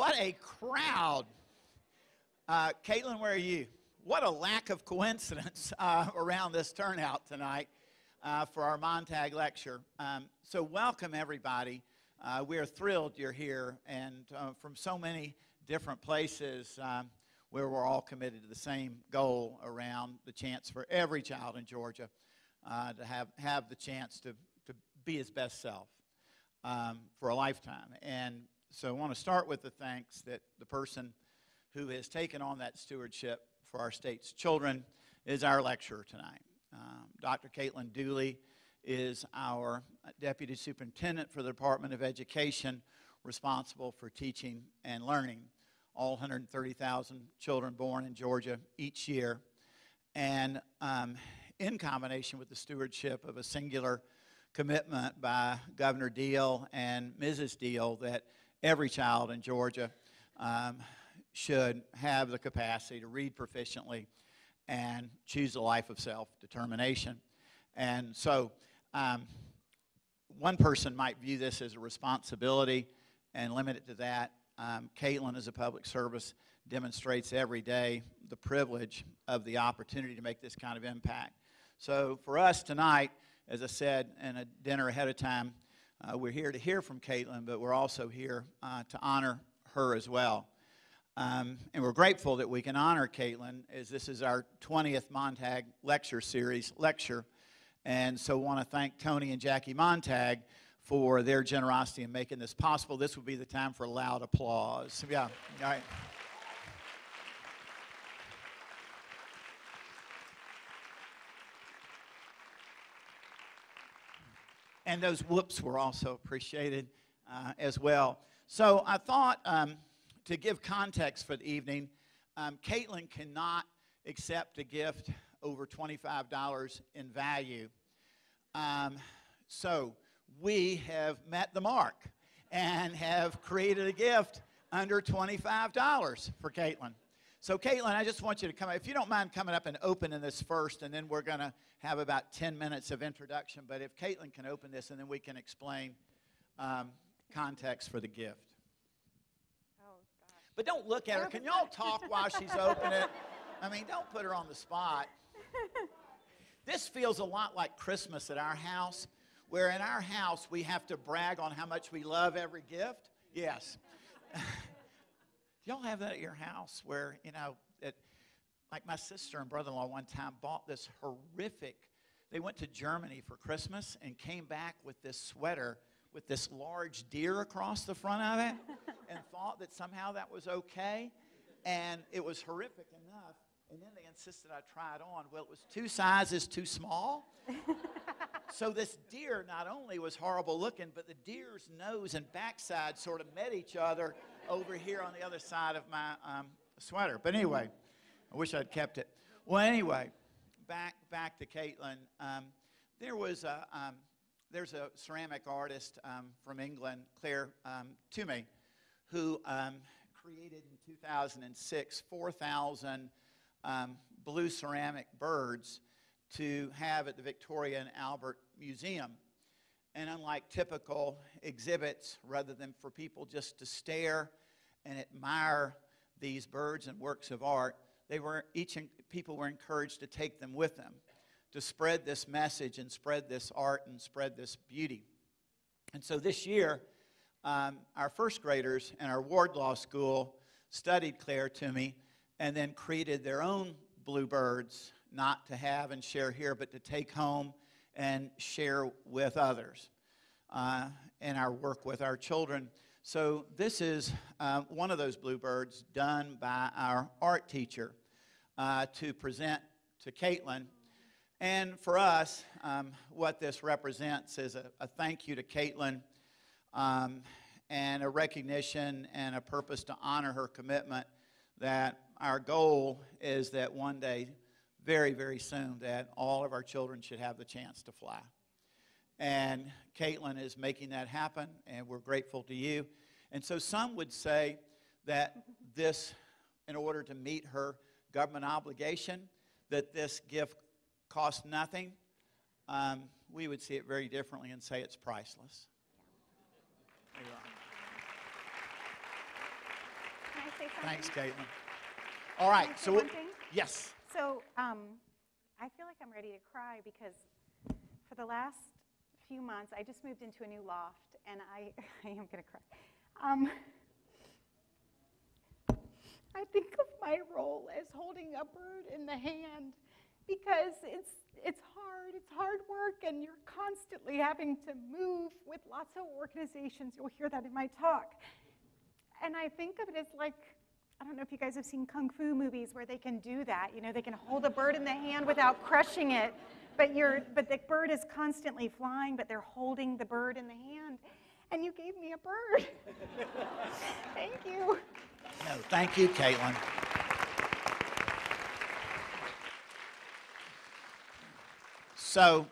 what a crowd. Uh, Caitlin, where are you? What a lack of coincidence uh, around this turnout tonight uh, for our Montag lecture. Um, so, welcome everybody. Uh, we are thrilled you're here, and uh, from so many different places um, where we're all committed to the same goal around the chance for every child in Georgia uh, to have, have the chance to, to be his best self um, for a lifetime. And so I want to start with the thanks that the person who has taken on that stewardship for our state's children is our lecturer tonight. Um, Dr. Caitlin Dooley is our deputy superintendent for the Department of Education, responsible for teaching and learning all 130,000 children born in Georgia each year. And um, in combination with the stewardship of a singular commitment by Governor Deal and Mrs. Deal that every child in Georgia um, should have the capacity to read proficiently and choose a life of self determination. And so, um, one person might view this as a responsibility and limit it to that. Um, Caitlin, as a public service, demonstrates every day the privilege of the opportunity to make this kind of impact. So, for us tonight, as I said in a dinner ahead of time, uh, we're here to hear from Caitlin, but we're also here uh, to honor her as well. Um, and we're grateful that we can honor Caitlin as this is our 20th Montag lecture series lecture. And so want to thank Tony and Jackie Montag for their generosity in making this possible. This would be the time for loud applause. Yeah, all right. And those whoops were also appreciated uh, as well. So I thought um, to give context for the evening, um, Caitlin cannot accept a gift over $25 in value. Um, so we have met the mark and have created a gift under $25 for Caitlin. So, Caitlin, I just want you to come. If you don't mind coming up and opening this first, and then we're going to have about 10 minutes of introduction. But if Caitlin can open this, and then we can explain um, context for the gift. Oh, gosh. But don't look at her. Can y'all talk while she's opening it? I mean, don't put her on the spot. This feels a lot like Christmas at our house, where in our house we have to brag on how much we love every gift. Yes. y'all have that at your house where, you know, it, like my sister and brother in law one time bought this horrific, they went to Germany for Christmas and came back with this sweater with this large deer across the front of it and thought that somehow that was okay. And it was horrific enough. And then they insisted I try it on. Well, it was two sizes too small. so this deer not only was horrible looking, but the deer's nose and backside sort of met each other over here on the other side of my um, sweater. But anyway, I wish I'd kept it. Well, anyway, back back to Caitlin. Um, there was a um, there's a ceramic artist um, from England, Clare um, Twomey, who um, created in 2006 4,000 um, blue ceramic birds to have at the Victoria and Albert Museum. And unlike typical exhibits, rather than for people just to stare and admire these birds and works of art, they were each people were encouraged to take them with them, to spread this message and spread this art and spread this beauty. And so this year, um, our first graders in our Wardlaw School studied Clare Twomey and then created their own bluebirds, not to have and share here, but to take home and share with others uh, in our work with our children. So, this is uh, one of those bluebirds done by our art teacher uh, to present to Caitlin. And for us, um, what this represents is a, a, thank you to Caitlin um, and a recognition and a purpose to honor her commitment that our goal is that one day very, very soon that all of our children should have the chance to fly. And Caitlin is making that happen, and we're grateful to you. And so some would say that this, in order to meet her government obligation, that this gift costs nothing. Um, we would see it very differently and say it's priceless. Thanks, Caitlin. All right, Can I say so, yes. So, um, I feel like I'm ready to cry because for the last few months, I just moved into a new loft, and I, I am gonna cry. Um, I think of my role as holding a bird in the hand because it's it's hard. It's hard work, and you're constantly having to move with lots of organizations. You'll hear that in my talk. And I think of it as like, I don't know if you guys have seen kung fu movies where they can do that. You know, they can hold a bird in the hand without crushing it, but you're, but the bird is constantly flying, but they're holding the bird in the hand. And you gave me a bird. Thank you. No, thank you, Caitlin. So,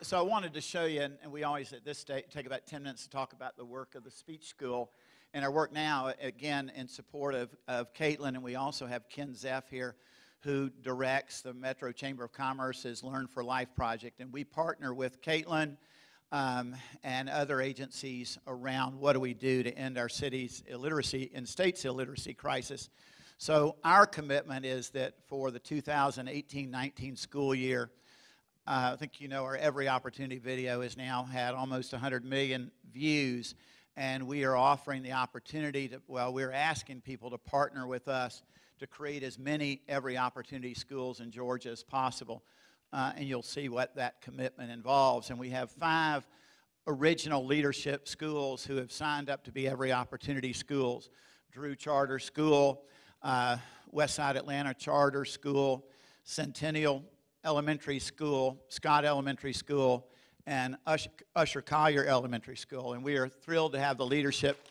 so I wanted to show you, and, and we always at this stage take about 10 minutes to talk about the work of the speech school. And our work now, again, in support of, of Caitlin, and we also have Ken Zeff here, who directs the Metro Chamber of Commerce's Learn for Life project. And we partner with Caitlin um, and other agencies around what do we do to end our city's illiteracy and state's illiteracy crisis. So our commitment is that for the 2018-19 school year, uh, I think you know our Every Opportunity video has now had almost 100 million views, and we are offering the opportunity to, well, we're asking people to partner with us to create as many Every Opportunity schools in Georgia as possible. Uh, and you'll see what that commitment involves. And we have five original leadership schools who have signed up to be Every Opportunity schools Drew Charter School, uh, Westside Atlanta Charter School, Centennial Elementary School, Scott Elementary School, and Usher, Usher Collier Elementary School. And we are thrilled to have the leadership.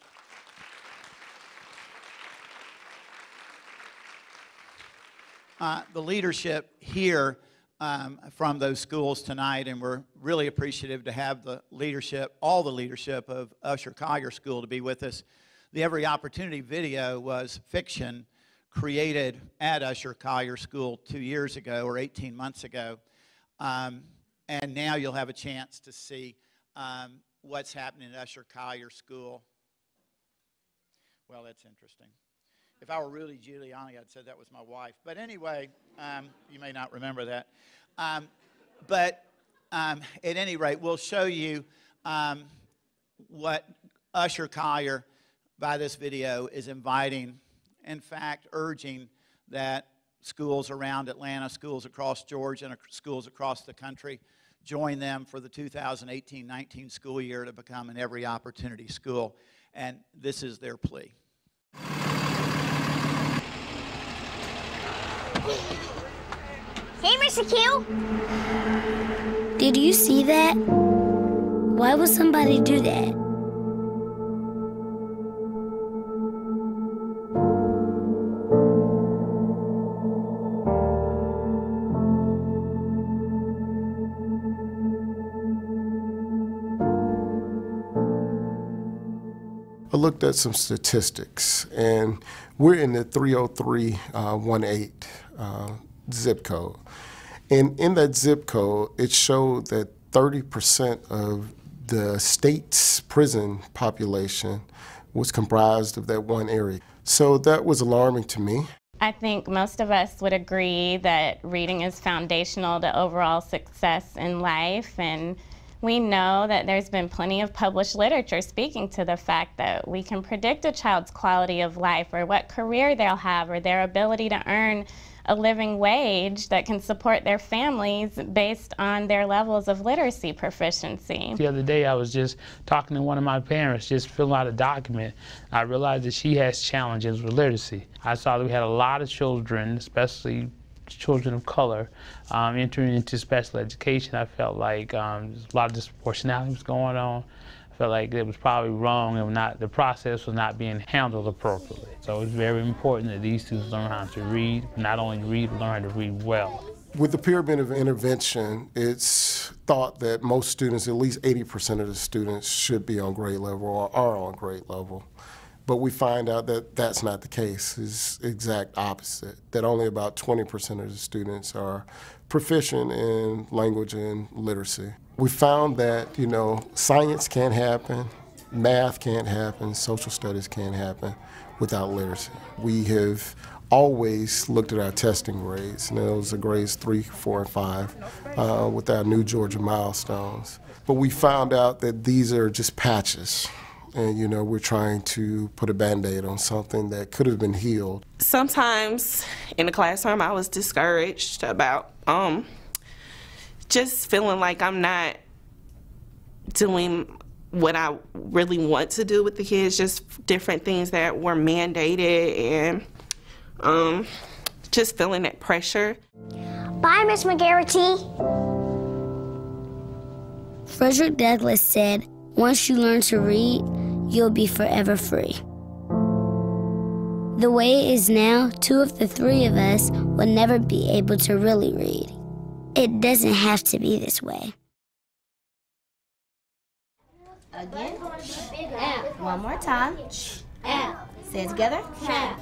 Uh, the leadership here um, from those schools tonight, and we're really appreciative to have the leadership, all the leadership of Usher Collier School to be with us. The Every Opportunity video was fiction created at Usher Collier School two years ago or 18 months ago. Um, and now you'll have a chance to see um, what's happening at Usher Collier School. Well, that's interesting. If I were really Giuliani, I'd say that was my wife. But anyway, um, you may not remember that. Um, but um, at any rate, we'll show you um, what Usher Collier, by this video, is inviting in fact, urging that schools around Atlanta, schools across Georgia, and schools across the country join them for the 2018 19 school year to become an every opportunity school. And this is their plea. Hey, Mr. Q. Did you see that? Why would somebody do that? I looked at some statistics, and we're in the 30318 uh, uh, zip code. And in that zip code, it showed that 30% of the state's prison population was comprised of that one area. So that was alarming to me. I think most of us would agree that reading is foundational to overall success in life and we know that there's been plenty of published literature speaking to the fact that we can predict a child's quality of life or what career they'll have or their ability to earn a living wage that can support their families based on their levels of literacy proficiency. The other day I was just talking to one of my parents, just filling out a document. I realized that she has challenges with literacy. I saw that we had a lot of children, especially children of color um, entering into special education. I felt like um, a lot of disproportionality was going on. Felt like it was probably wrong and not the process was not being handled appropriately. So it's very important that these students learn how to read, not only read, but learn how to read well. With the pyramid of intervention, it's thought that most students, at least 80% of the students, should be on grade level or are on grade level. But we find out that that's not the case. It's exact opposite. That only about 20% of the students are proficient in language and literacy. We found that, you know, science can't happen, math can't happen, social studies can't happen without literacy. We have always looked at our testing grades, and those are grades three, four, and five, uh, with our new Georgia milestones. But we found out that these are just patches. And, you know, we're trying to put a band aid on something that could have been healed. Sometimes in the classroom, I was discouraged about um, just feeling like I'm not doing what I really want to do with the kids, just different things that were mandated and um, just feeling that pressure. Bye, Miss McGarrity. Frederick Douglass said, once you learn to read, you'll be forever free. The way it is now, two of the three of us will never be able to really read. It doesn't have to be this way. Again. One more time. Say it together.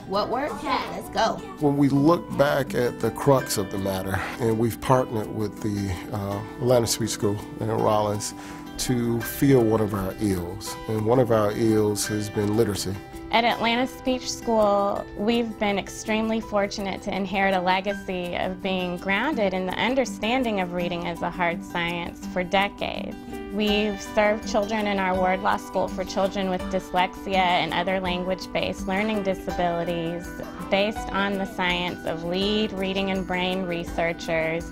What word? Let's go. When we look back at the crux of the matter, and we've partnered with the uh, Atlanta Speech School in Rollins to feel one of our ills, and one of our ills has been literacy. At Atlanta Speech School, we've been extremely fortunate to inherit a legacy of being grounded in the understanding of reading as a hard science for decades. We've served children in our Wardlaw School for children with dyslexia and other language-based learning disabilities based on the science of lead reading and brain researchers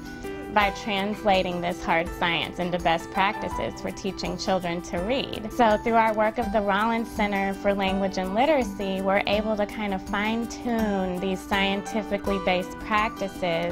by translating this hard science into best practices for teaching children to read. So through our work of the Rollins Center for Language and Literacy, we're able to kind of fine tune these scientifically based practices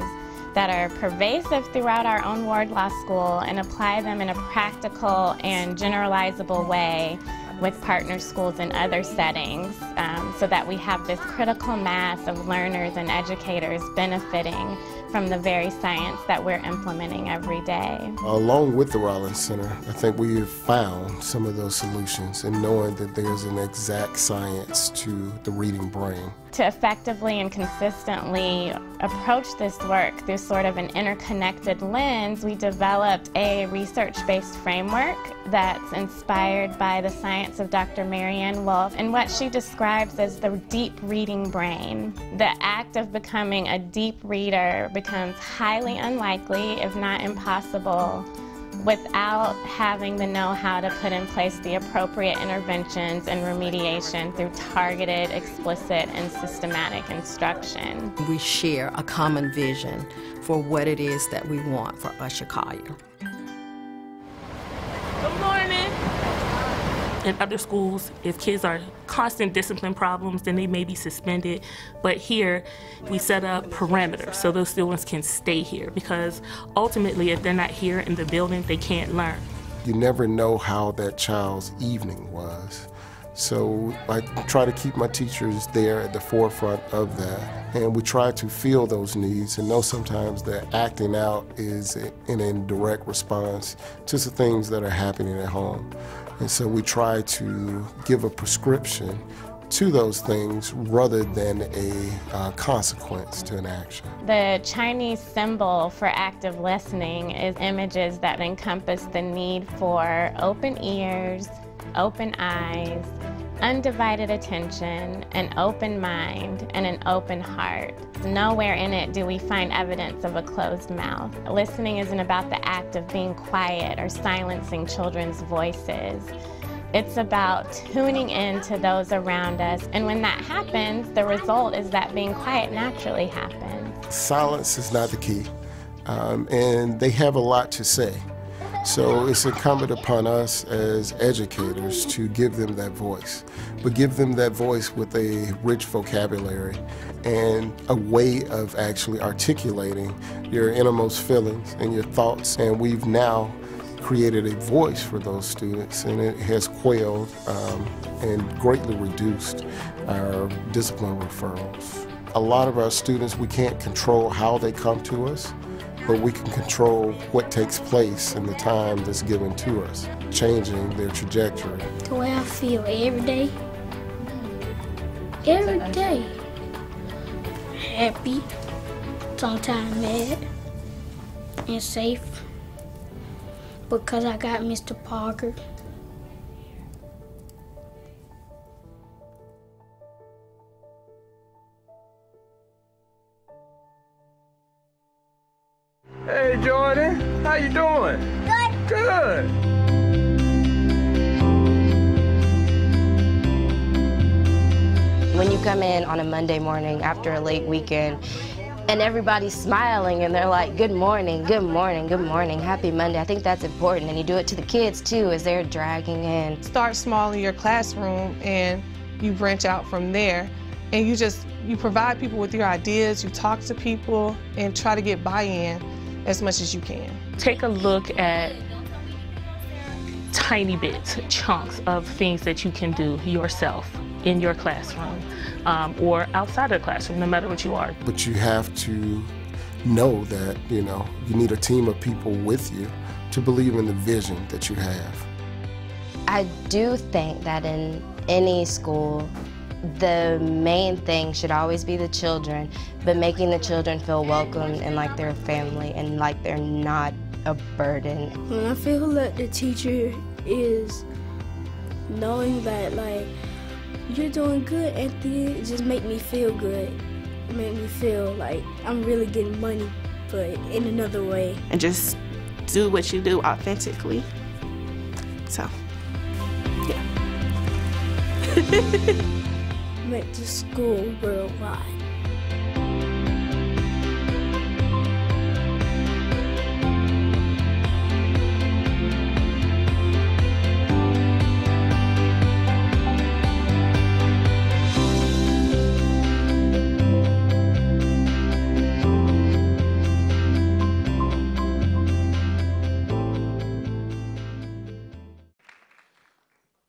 that are pervasive throughout our own Wardlaw School and apply them in a practical and generalizable way with partner schools and other settings um, so that we have this critical mass of learners and educators benefiting from the very science that we're implementing every day. Along with the Rollins Center, I think we have found some of those solutions and knowing that there's an exact science to the reading brain. To effectively and consistently approach this work through sort of an interconnected lens, we developed a research-based framework that's inspired by the science of Dr. Maryanne Wolf and what she describes as the deep reading brain. The act of becoming a deep reader becomes highly unlikely, if not impossible, without having the know-how to put in place the appropriate interventions and remediation through targeted, explicit, and systematic instruction. We share a common vision for what it is that we want for Usher Collier. Good morning. In other schools, if kids are constant discipline problems, then they may be suspended. But here, we set up parameters so those students can stay here because ultimately, if they're not here in the building, they can't learn. You never know how that child's evening was. So I try to keep my teachers there at the forefront of that. And we try to feel those needs and know sometimes that acting out is an indirect response to the things that are happening at home. And so we try to give a prescription to those things rather than a uh, consequence to an action. The Chinese symbol for active listening is images that encompass the need for open ears, open eyes, undivided attention, an open mind, and an open heart. Nowhere in it do we find evidence of a closed mouth. Listening isn't about the act of being quiet or silencing children's voices. It's about tuning in to those around us. And when that happens, the result is that being quiet naturally happens. Silence is not the key. Um, and they have a lot to say. So it's incumbent upon us as educators to give them that voice, but give them that voice with a rich vocabulary and a way of actually articulating your innermost feelings and your thoughts. And we've now created a voice for those students, and it has quelled um, and greatly reduced our discipline referrals. A lot of our students, we can't control how they come to us, but we can control what takes place in the time that's given to us, changing their trajectory. The way I feel every day, every day, happy, sometimes mad, and safe because I got Mr. Parker. How you doing? Good. Good. When you come in on a Monday morning after a late weekend and everybody's smiling and they're like, good morning, good morning, good morning, happy Monday, I think that's important. And you do it to the kids too as they're dragging in. Start small in your classroom and you branch out from there. And you just, you provide people with your ideas, you talk to people and try to get buy-in as much as you can. Take a look at tiny bits, chunks of things that you can do yourself in your classroom um, or outside of the classroom, no matter what you are. But you have to know that, you know, you need a team of people with you to believe in the vision that you have. I do think that in any school, the main thing should always be the children, but making the children feel welcome and like they're a family and like they're not a burden. When I feel that the teacher is knowing that like you're doing good at the end, it just make me feel good. It make me feel like I'm really getting money, but in another way. And just do what you do authentically. So, yeah. Make the school worldwide.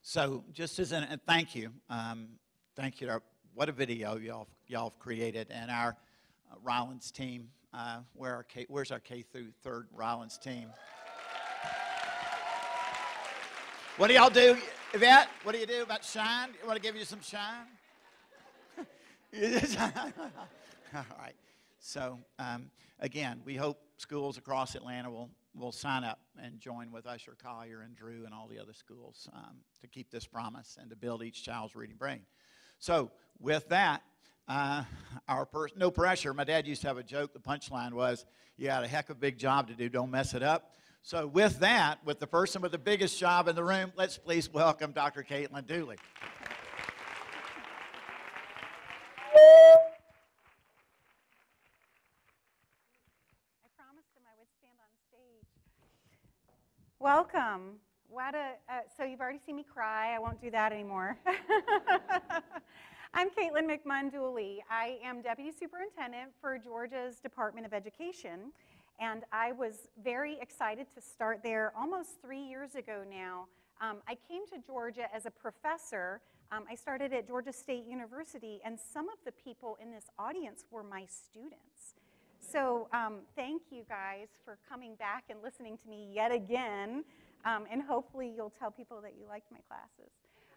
So just as a thank you, um, thank you. To what a video y'all y'all have created, and our uh, Rollins team. Uh, where our K, where's our K through third Rollins team? What do y'all do, Yvette? What do you do about shine? You want to give you some shine? All right. So um, again, we hope schools across Atlanta will will sign up and join with Usher Collier and Drew and all the other schools um, to keep this promise and to build each child's reading brain. So with that, uh, our no pressure. My dad used to have a joke. The punchline was, "You got a heck of a big job to do. Don't mess it up." So with that, with the person with the biggest job in the room, let's please welcome Dr. Caitlin Dooley. I promised him I would stand on stage. Welcome. Uh, so you've already seen me cry. I won't do that anymore. I'm Caitlin McMunn. I am Deputy Superintendent for Georgia's Department of Education. And I was very excited to start there almost three years ago now. Um, I came to Georgia as a professor. Um, I started at Georgia State University, and some of the people in this audience were my students. So um, thank you guys for coming back and listening to me yet again. Um, and hopefully you'll tell people that you liked my classes.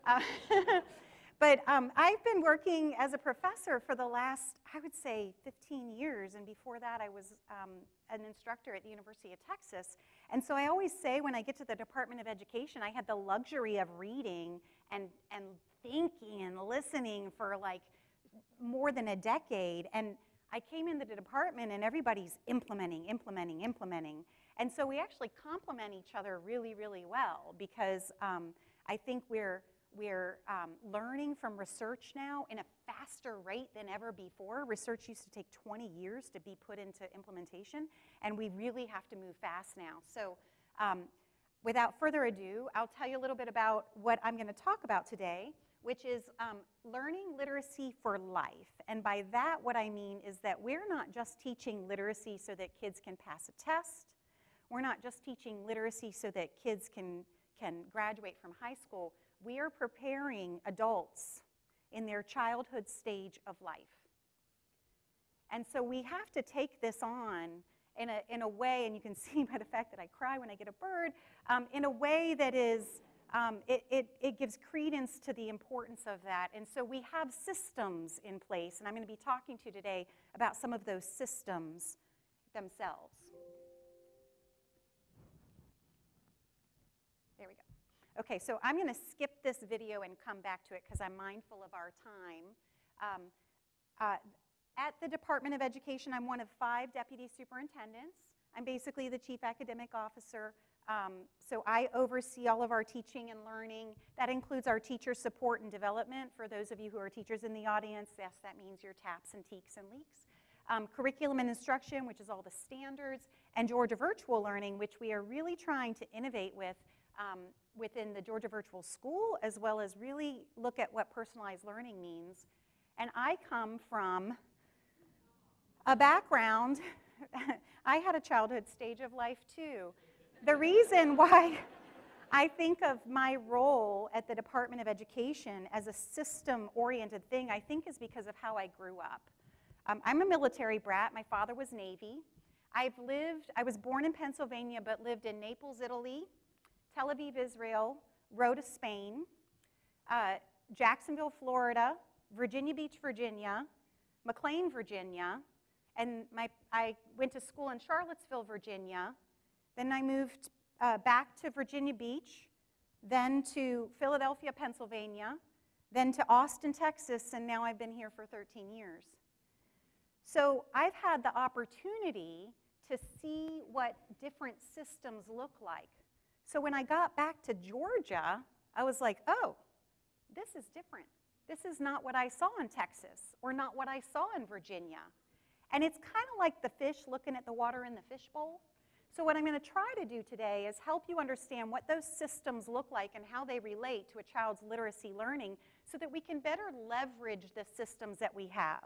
Uh, but um, I've been working as a professor for the last, I would say, 15 years. And before that, I was um, an instructor at the University of Texas. And so I always say when I get to the Department of Education, I had the luxury of reading and, and thinking and listening for like more than a decade. And I came into the department and everybody's implementing, implementing, implementing. And so we actually complement each other really, really well because um, I think we're, we're um, learning from research now in a faster rate than ever before. Research used to take 20 years to be put into implementation, and we really have to move fast now. So um, without further ado, I'll tell you a little bit about what I'm going to talk about today which is um, learning literacy for life. And by that, what I mean is that we're not just teaching literacy so that kids can pass a test. We're not just teaching literacy so that kids can, can graduate from high school. We are preparing adults in their childhood stage of life. And so we have to take this on in a, in a way, and you can see by the fact that I cry when I get a bird, um, in a way that is um, it, it, it, gives credence to the importance of that. And so we have systems in place, and I'm going to be talking to you today about some of those systems themselves. Okay, so I'm going to skip this video and come back to it because I'm mindful of our time. Um, uh, at the Department of Education, I'm one of five deputy superintendents. I'm basically the chief academic officer. Um, so I oversee all of our teaching and learning. That includes our teacher support and development. For those of you who are teachers in the audience, yes, that means your TAPs and TKES and LKES. Um, curriculum and instruction, which is all the standards, and Georgia Virtual Learning, which we are really trying to innovate with um, within the Georgia Virtual School, as well as really look at what personalized learning means. And I come from a background, I had a childhood stage of life too. The reason why I think of my role at the Department of Education as a system oriented thing, I think is because of how I grew up. Um, I'm a military brat. My father was Navy. I've lived, I was born in Pennsylvania, but lived in Naples, Italy, Tel Aviv, Israel, Rota, Spain, uh, Jacksonville, Florida, Virginia Beach, Virginia, McLean, Virginia, and my, I went to school in Charlottesville, Virginia. Then I moved uh, back to Virginia Beach, then to Philadelphia, Pennsylvania, then to Austin, Texas, and now I've been here for 13 years. So I've had the opportunity to see what different systems look like. So when I got back to Georgia, I was like, oh, this is different. This is not what I saw in Texas or not what I saw in Virginia. And it's kind of like the fish looking at the water in the fishbowl. So what I'm going to try to do today is help you understand what those systems look like and how they relate to a child's literacy learning so that we can better leverage the systems that we have.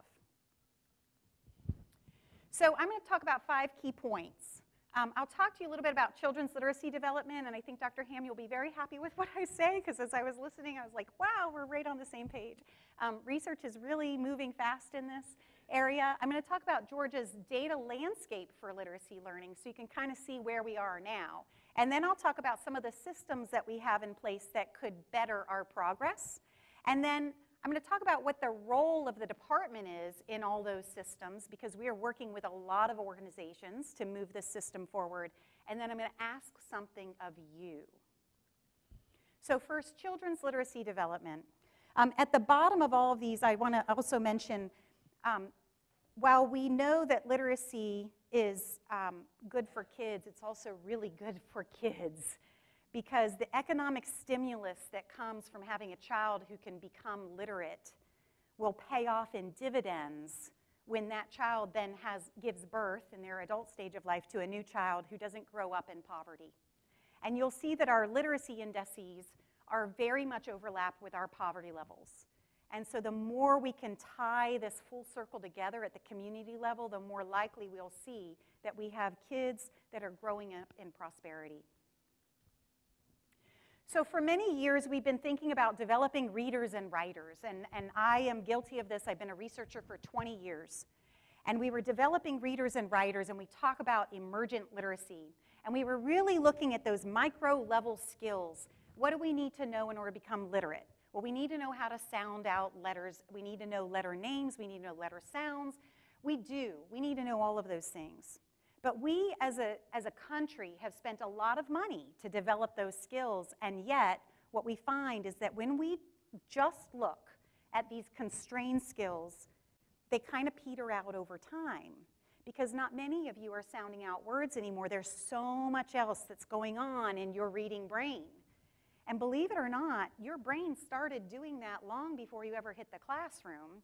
So I'm going to talk about five key points. Um, I'll talk to you a little bit about children's literacy development, and I think Dr. Ham, you'll be very happy with what I say, because as I was listening, I was like, wow, we're right on the same page. Um, research is really moving fast in this area. I'm going to talk about Georgia's data landscape for literacy learning, so you can kind of see where we are now. And then I'll talk about some of the systems that we have in place that could better our progress. And then I'm going to talk about what the role of the department is in all those systems because we are working with a lot of organizations to move this system forward. And then I'm going to ask something of you. So first, children's literacy development. Um, at the bottom of all of these, I want to also mention, um, while we know that literacy is um, good for kids, it's also really good for kids because the economic stimulus that comes from having a child who can become literate will pay off in dividends when that child then has, gives birth in their adult stage of life to a new child who doesn't grow up in poverty. And you'll see that our literacy indices are very much overlapped with our poverty levels. And so the more we can tie this full circle together at the community level, the more likely we'll see that we have kids that are growing up in prosperity. So for many years, we've been thinking about developing readers and writers, and, and I am guilty of this. I've been a researcher for 20 years. And we were developing readers and writers, and we talk about emergent literacy. And we were really looking at those micro-level skills. What do we need to know in order to become literate? Well, we need to know how to sound out letters. We need to know letter names. We need to know letter sounds. We do. We need to know all of those things. But we as a, as a country have spent a lot of money to develop those skills, and yet what we find is that when we just look at these constrained skills, they kind of peter out over time because not many of you are sounding out words anymore. There's so much else that's going on in your reading brain. And believe it or not, your brain started doing that long before you ever hit the classroom.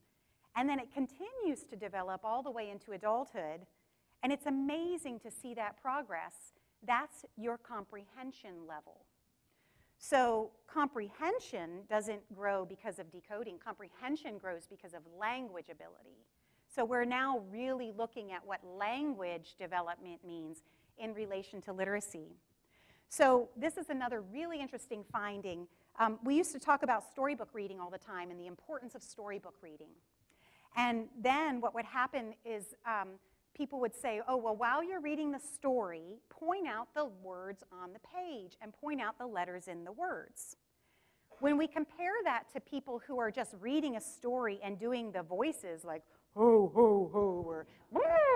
And then it continues to develop all the way into adulthood. And it's amazing to see that progress. That's your comprehension level. So comprehension doesn't grow because of decoding. Comprehension grows because of language ability. So we're now really looking at what language development means in relation to literacy. So this is another really interesting finding. Um, we used to talk about storybook reading all the time and the importance of storybook reading. And then what would happen is um, people would say, oh, well, while you're reading the story, point out the words on the page and point out the letters in the words. When we compare that to people who are just reading a story and doing the voices like, ho, ho, ho, or,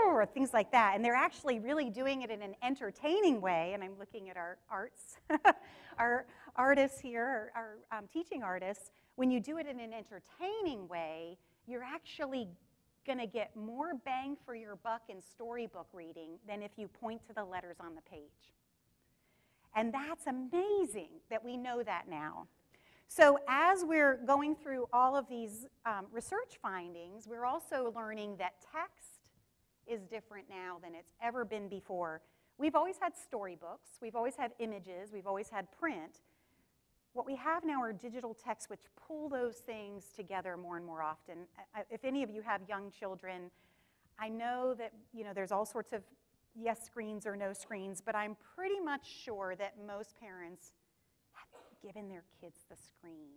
or things like that, and they're actually really doing it in an entertaining way, and I'm looking at our arts, our artists here, our, our um, teaching artists, when you do it in an entertaining way, you're actually going to get more bang for your buck in storybook reading than if you point to the letters on the page. And that's amazing that we know that now. So, as we're going through all of these um, research findings, we're also learning that text is different now than it's ever been before. We've always had storybooks, we've always had images, we've always had print. What we have now are digital texts which pull those things together more and more often. If any of you have young children, I know that you know there's all sorts of yes screens or no screens, but I'm pretty much sure that most parents have given their kids the screen,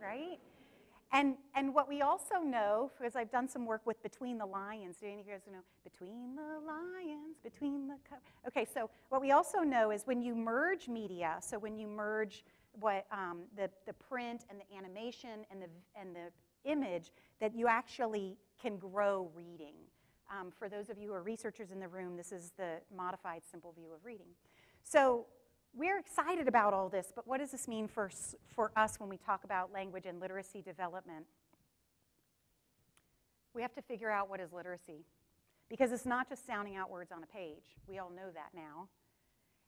right? And, and what we also know, because I've done some work with Between the Lions, do any of you guys know? Between the Lions, Between the... Okay, so what we also know is when you merge media, so when you merge what um, the, the print and the animation and the, and the image, that you actually can grow reading. Um, for those of you who are researchers in the room, this is the modified simple view of reading. So we're excited about all this, but what does this mean for, for us when we talk about language and literacy development? We have to figure out what is literacy. Because it's not just sounding out words on a page. We all know that now.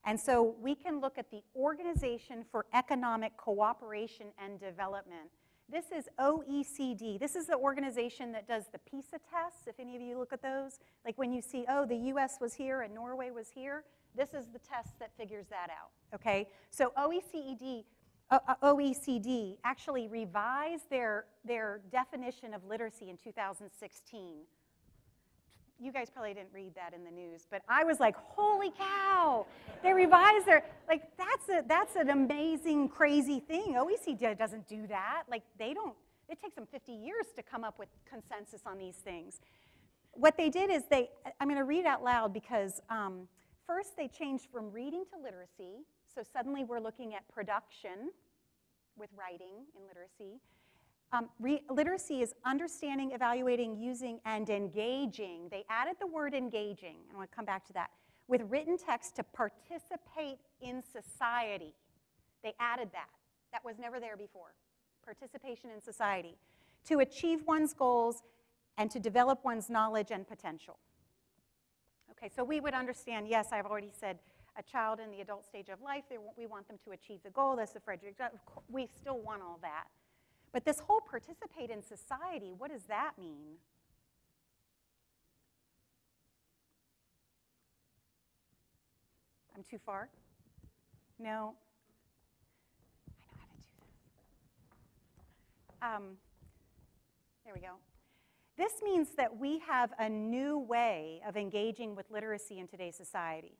And so we can look at the Organization for Economic Cooperation and Development. This is OECD. This is the organization that does the PISA tests, if any of you look at those. Like when you see, oh, the US was here and Norway was here, this is the test that figures that out, okay? So OECD, uh, uh OECD actually revised their, their definition of literacy in 2016 you guys probably didn't read that in the news, but I was like, holy cow, they revised their, like, that's, a, that's an amazing, crazy thing. OECD doesn't do that. Like, they don't, it takes them 50 years to come up with consensus on these things. What they did is they, I'm going to read out loud because um, first they changed from reading to literacy. So suddenly we're looking at production with writing in literacy. Um, literacy is understanding, evaluating, using, and engaging. They added the word engaging, and I want to come back to that, with written text to participate in society. They added that. That was never there before. Participation in society. To achieve one's goals and to develop one's knowledge and potential. Okay, so we would understand, yes, I've already said a child in the adult stage of life, we want them to achieve the goal. That's the Frederick. We still want all that. But this whole participate in society, what does that mean? I'm too far? No? I know how to do this. Um, there we go. This means that we have a new way of engaging with literacy in today's society.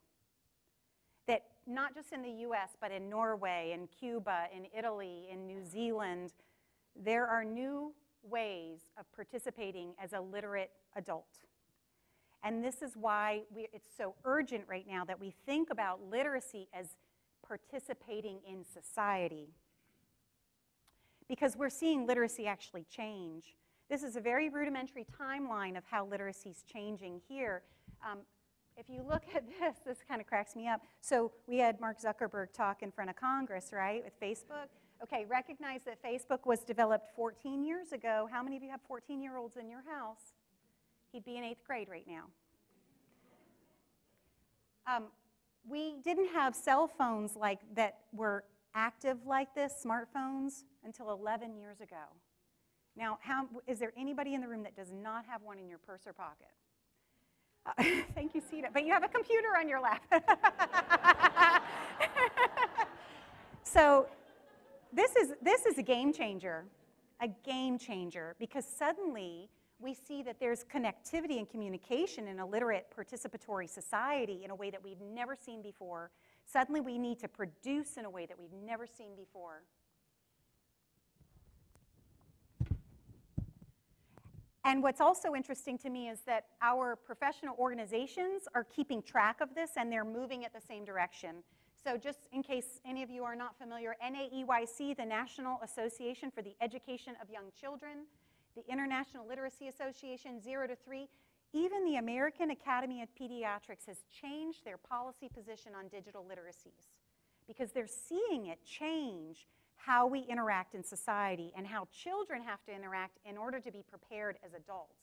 That not just in the US, but in Norway, in Cuba, in Italy, in New Zealand, there are new ways of participating as a literate adult. And this is why we, it's so urgent right now that we think about literacy as participating in society. Because we're seeing literacy actually change. This is a very rudimentary timeline of how literacy is changing here. Um, if you look at this, this kind of cracks me up. So we had Mark Zuckerberg talk in front of Congress, right, with Facebook. Okay, recognize that Facebook was developed 14 years ago. How many of you have 14 year olds in your house? He'd be in eighth grade right now. Um, we didn't have cell phones like that were active like this, smartphones, until 11 years ago. Now, how, is there anybody in the room that does not have one in your purse or pocket? Uh, thank you, Sita. But you have a computer on your lap. so this is, this is a game changer, a game changer, because suddenly we see that there's connectivity and communication in a literate participatory society in a way that we've never seen before. Suddenly we need to produce in a way that we've never seen before. And what's also interesting to me is that our professional organizations are keeping track of this and they're moving at the same direction. So just in case any of you are not familiar, NAEYC, the National Association for the Education of Young Children, the International Literacy Association, 0 to 3, even the American Academy of Pediatrics has changed their policy position on digital literacies because they're seeing it change how we interact in society and how children have to interact in order to be prepared as adults.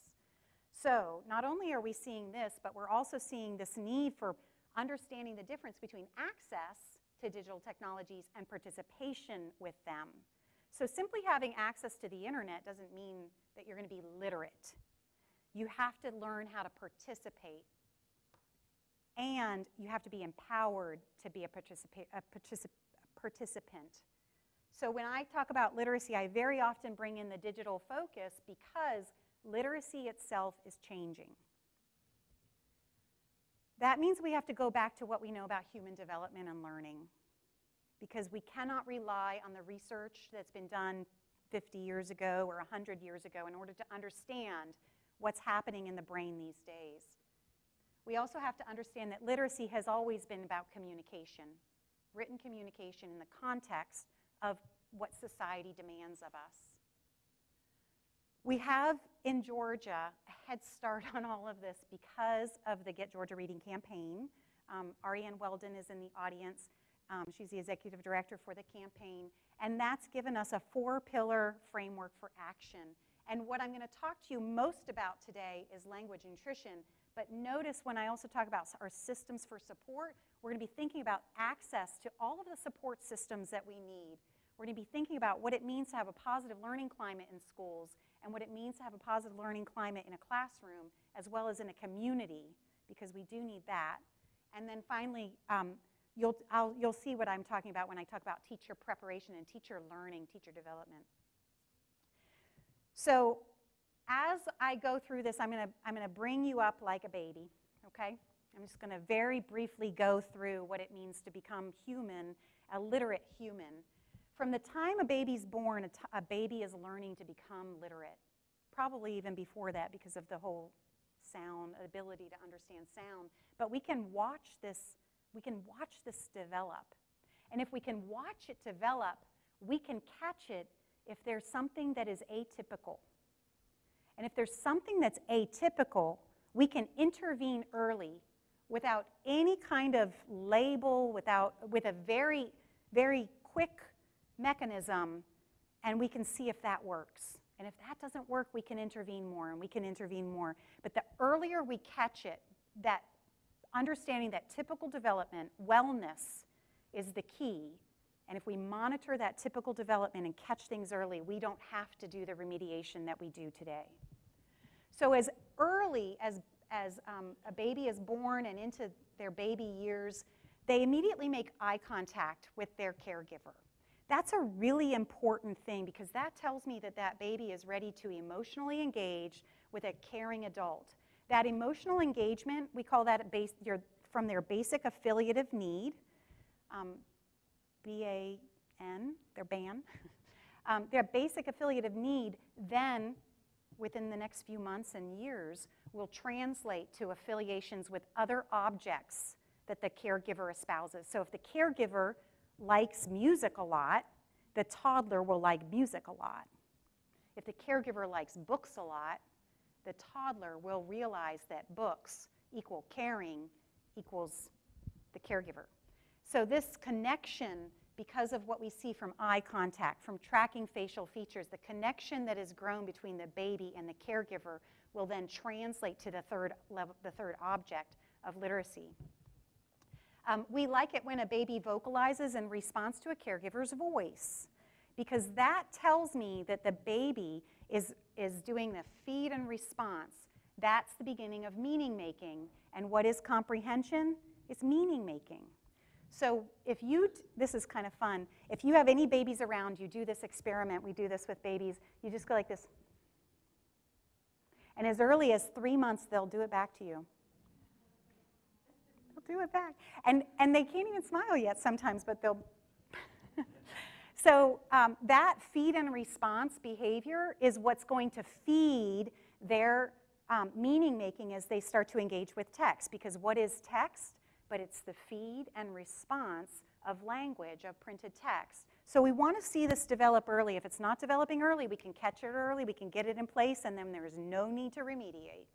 So not only are we seeing this, but we're also seeing this need for understanding the difference between access to digital technologies and participation with them. So simply having access to the internet doesn't mean that you're going to be literate. You have to learn how to participate. And you have to be empowered to be a, participa- a particip- participant. So when I talk about literacy, I very often bring in the digital focus because literacy itself is changing. That means we have to go back to what we know about human development and learning because we cannot rely on the research that's been done 50 years ago or 100 years ago in order to understand what's happening in the brain these days. We also have to understand that literacy has always been about communication, written communication in the context of what society demands of us. We have in Georgia a head start on all of this because of the Get Georgia Reading campaign. Um, Arianne Weldon is in the audience. Um, she's the executive director for the campaign. And that's given us a four pillar framework for action. And what I'm going to talk to you most about today is language nutrition. But notice when I also talk about our systems for support, we're going to be thinking about access to all of the support systems that we need. We're going to be thinking about what it means to have a positive learning climate in schools and what it means to have a positive learning climate in a classroom as well as in a community, because we do need that. And then finally, um, you'll, I'll, you'll see what I'm talking about when I talk about teacher preparation and teacher learning, teacher development. So as I go through this, I'm to I'm gonna bring you up like a baby, okay? I'm just to very briefly go through what it means to become human, a literate human. From the time a baby's born, a, a baby is learning to become literate. Probably even before that because of the whole sound, ability to understand sound. But we can watch this, we can watch this develop. And if we can watch it develop, we can catch it if there's something that is atypical. And if there's something that's atypical, we can intervene early without any kind of label, without, with a very, very quick mechanism, and we can see if that works. And if that doesn't work, we can intervene more, and we can intervene more. But the earlier we catch it, that understanding that typical development, wellness, is the key. And if we monitor that typical development and catch things early, we don't have to do the remediation that we do today. So as early as, as um, a baby is born and into their baby years, they immediately make eye contact with their caregiver. That's a really important thing because that tells me that that baby is ready to emotionally engage with a caring adult. That emotional engagement, we call that base, your, from their basic affiliative need, um, B-A-N, their BAN. um, their basic affiliative need then, within the next few months and years, will translate to affiliations with other objects that the caregiver espouses. So if the caregiver likes music a lot, the toddler will like music a lot. If the caregiver likes books a lot, the toddler will realize that books equal caring equals the caregiver. So this connection, because of what we see from eye contact, from tracking facial features, the connection that is grown between the baby and the caregiver will then translate to the third, level, the third object of literacy. Um, we like it when a baby vocalizes in response to a caregiver's voice because that tells me that the baby is, is doing the feed and response. That's the beginning of meaning making. And what is comprehension? It's meaning making. So if you, this is kind of fun, if you have any babies around, you do this experiment, we do this with babies, you just go like this. And as early as three months, they'll do it back to you do it back. And, and they can't even smile yet sometimes, but they'll. so um, that feed and response behavior is what's going to feed their um, meaning making as they start to engage with text. Because what is text? But it's the feed and response of language, of printed text. So we want to see this develop early. If it's not developing early, we can catch it early, we can get it in place, and then there's no need to remediate.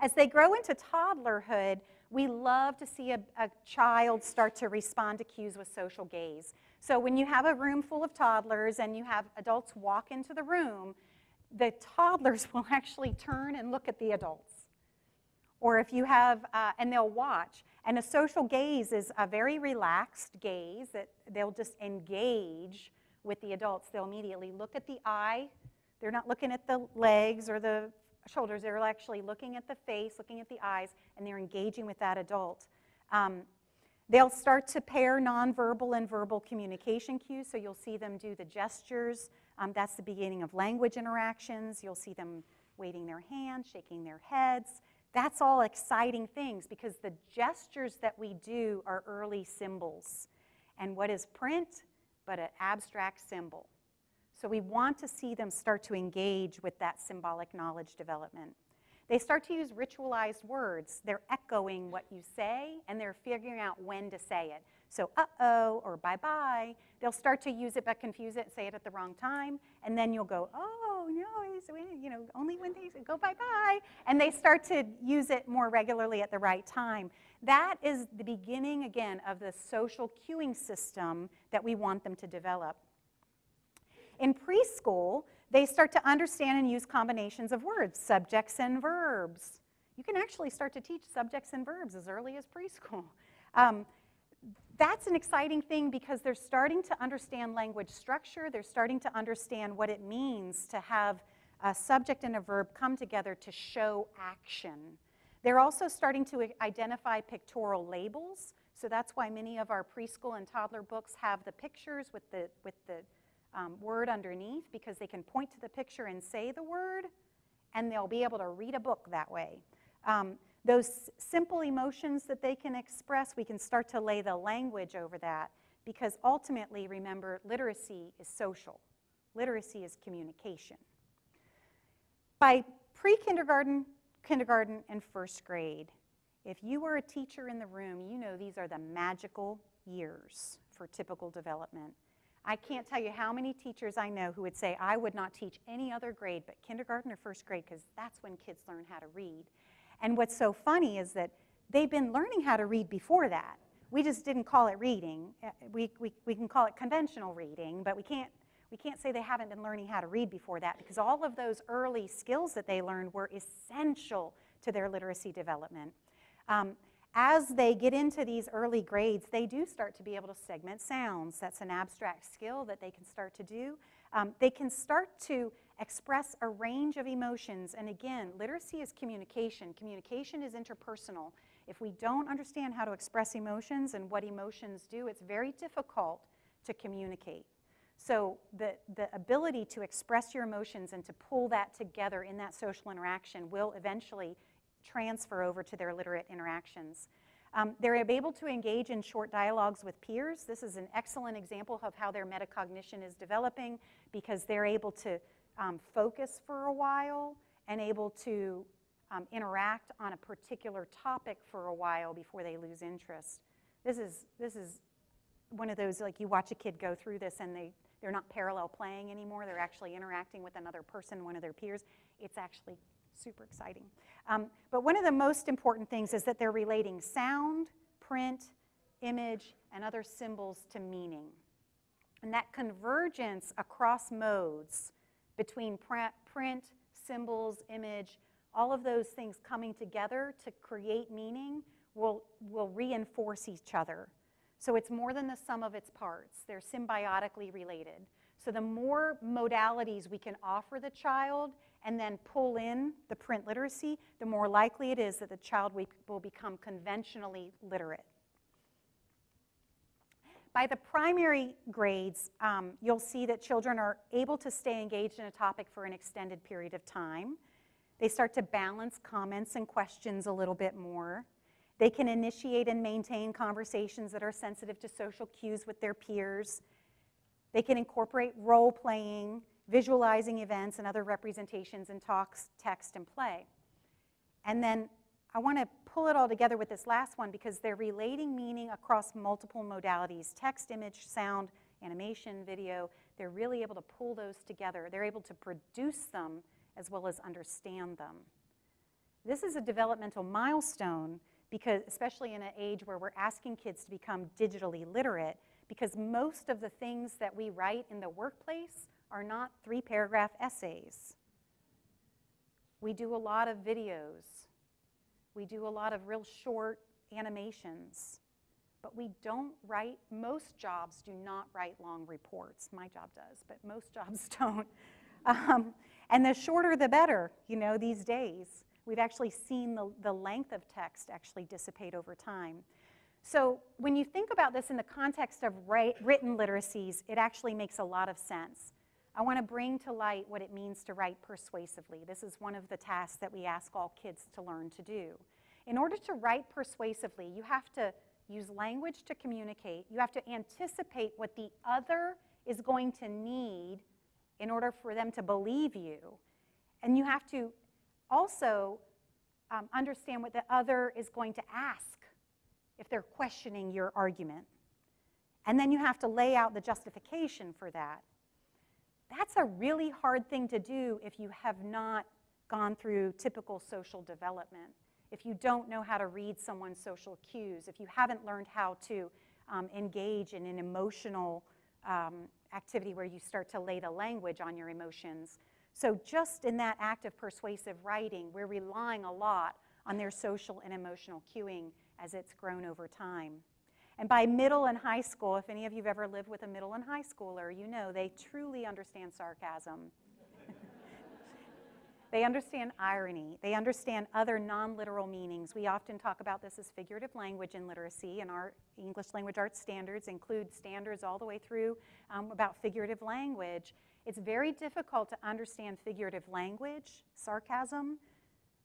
As they grow into toddlerhood, we love to see a, a, child start to respond to cues with social gaze. So when you have a room full of toddlers and you have adults walk into the room, the toddlers will actually turn and look at the adults. Or if you have, uh, and they'll watch. And a social gaze is a very relaxed gaze that they'll just engage with the adults. They'll immediately look at the eye. They're not looking at the legs or the shoulders. They're actually looking at the face, looking at the eyes, and they're engaging with that adult. Um, they'll start to pair nonverbal and verbal communication cues, so you'll see them do the gestures. Um, that's the beginning of language interactions. You'll see them waving their hands, shaking their heads. That's all exciting things because the gestures that we do are early symbols. And what is print but an abstract symbol? So we want to see them start to engage with that symbolic knowledge development. They start to use ritualized words. They're echoing what you say and they're figuring out when to say it. So uh-oh or bye-bye. They'll start to use it but confuse it say it at the wrong time. And then you'll go, oh, no, you know, only when they go bye-bye. And they start to use it more regularly at the right time. That is the beginning, again, of the social cueing system that we want them to develop. In preschool, they start to understand and use combinations of words, subjects and verbs. You can actually start to teach subjects and verbs as early as preschool. Um, that's an exciting thing because they're starting to understand language structure. They're starting to understand what it means to have a subject and a verb come together to show action. They're also starting to identify pictorial labels. So that's why many of our preschool and toddler books have the pictures with the, with the um, word underneath because they can point to the picture and say the word, and they'll be able to read a book that way. Um, those simple emotions that they can express, we can start to lay the language over that because ultimately, remember, literacy is social. Literacy is communication. By pre-kindergarten, kindergarten, and first grade, if you were a teacher in the room, you know these are the magical years for typical development. I can't tell you how many teachers I know who would say, I would not teach any other grade but kindergarten or first grade because that's when kids learn how to read. And what's so funny is that they've been learning how to read before that. We just didn't call it reading. Uh, we, we, we can call it conventional reading, but we can't, we can't say they haven't been learning how to read before that because all of those early skills that they learned were essential to their literacy development. Um, as they get into these early grades, they do start to be able to segment sounds. That's an abstract skill that they can start to do. Um, they can start to express a range of emotions. And again, literacy is communication. Communication is interpersonal. If we don't understand how to express emotions and what emotions do, it's very difficult to communicate. So the, the ability to express your emotions and to pull that together in that social interaction will eventually transfer over to their literate interactions. Um, they're able to engage in short dialogues with peers. This is an excellent example of how their metacognition is developing because they're able to um, focus for a while and able to um, interact on a particular topic for a while before they lose interest. This is, this is one of those, like you watch a kid go through this and they, they're not parallel playing anymore. They're actually interacting with another person, one of their peers. It's actually super exciting. Um, but one of the most important things is that they're relating sound, print, image, and other symbols to meaning. And that convergence across modes between print, symbols, image, all of those things coming together to create meaning will, will reinforce each other. So it's more than the sum of its parts. They're symbiotically related. So the more modalities we can offer the child and then pull in the print literacy, the more likely it is that the child will become conventionally literate. By the primary grades, um, you'll see that children are able to stay engaged in a topic for an extended period of time. They start to balance comments and questions a little bit more. They can initiate and maintain conversations that are sensitive to social cues with their peers. They can incorporate role playing, visualizing events and other representations in talks, text, and play. And then I want to pull it all together with this last one because they're relating meaning across multiple modalities text, image, sound, animation, video. They're really able to pull those together. They're able to produce them as well as understand them. This is a developmental milestone because, especially in an age where we're asking kids to become digitally literate, because most of the things that we write in the workplace are not three paragraph essays. We do a lot of videos. We do a lot of real short animations. But we don't write, most jobs do not write long reports. My job does, but most jobs don't. Um, and the shorter the better, you know, these days. We've actually seen the, the length of text actually dissipate over time. So when you think about this in the context of write, written literacies, it actually makes a lot of sense. I want to bring to light what it means to write persuasively. This is one of the tasks that we ask all kids to learn to do. In order to write persuasively, you have to use language to communicate. You have to anticipate what the other is going to need in order for them to believe you. And you have to also um, understand what the other is going to ask if they're questioning your argument. And then you have to lay out the justification for that. That's a really hard thing to do if you have not gone through typical social development, if you don't know how to read someone's social cues, if you haven't learned how to um, engage in an emotional um, activity where you start to lay the language on your emotions. So just in that act of persuasive writing, we're relying a lot on their social and emotional cueing as it's grown over time. And by middle and high school, if any of you have ever lived with a middle and high schooler, you know they truly understand sarcasm. they understand irony. They understand other non literal meanings. We often talk about this as figurative language in literacy, and our English language arts standards include standards all the way through um, about figurative language. It's very difficult to understand figurative language, sarcasm,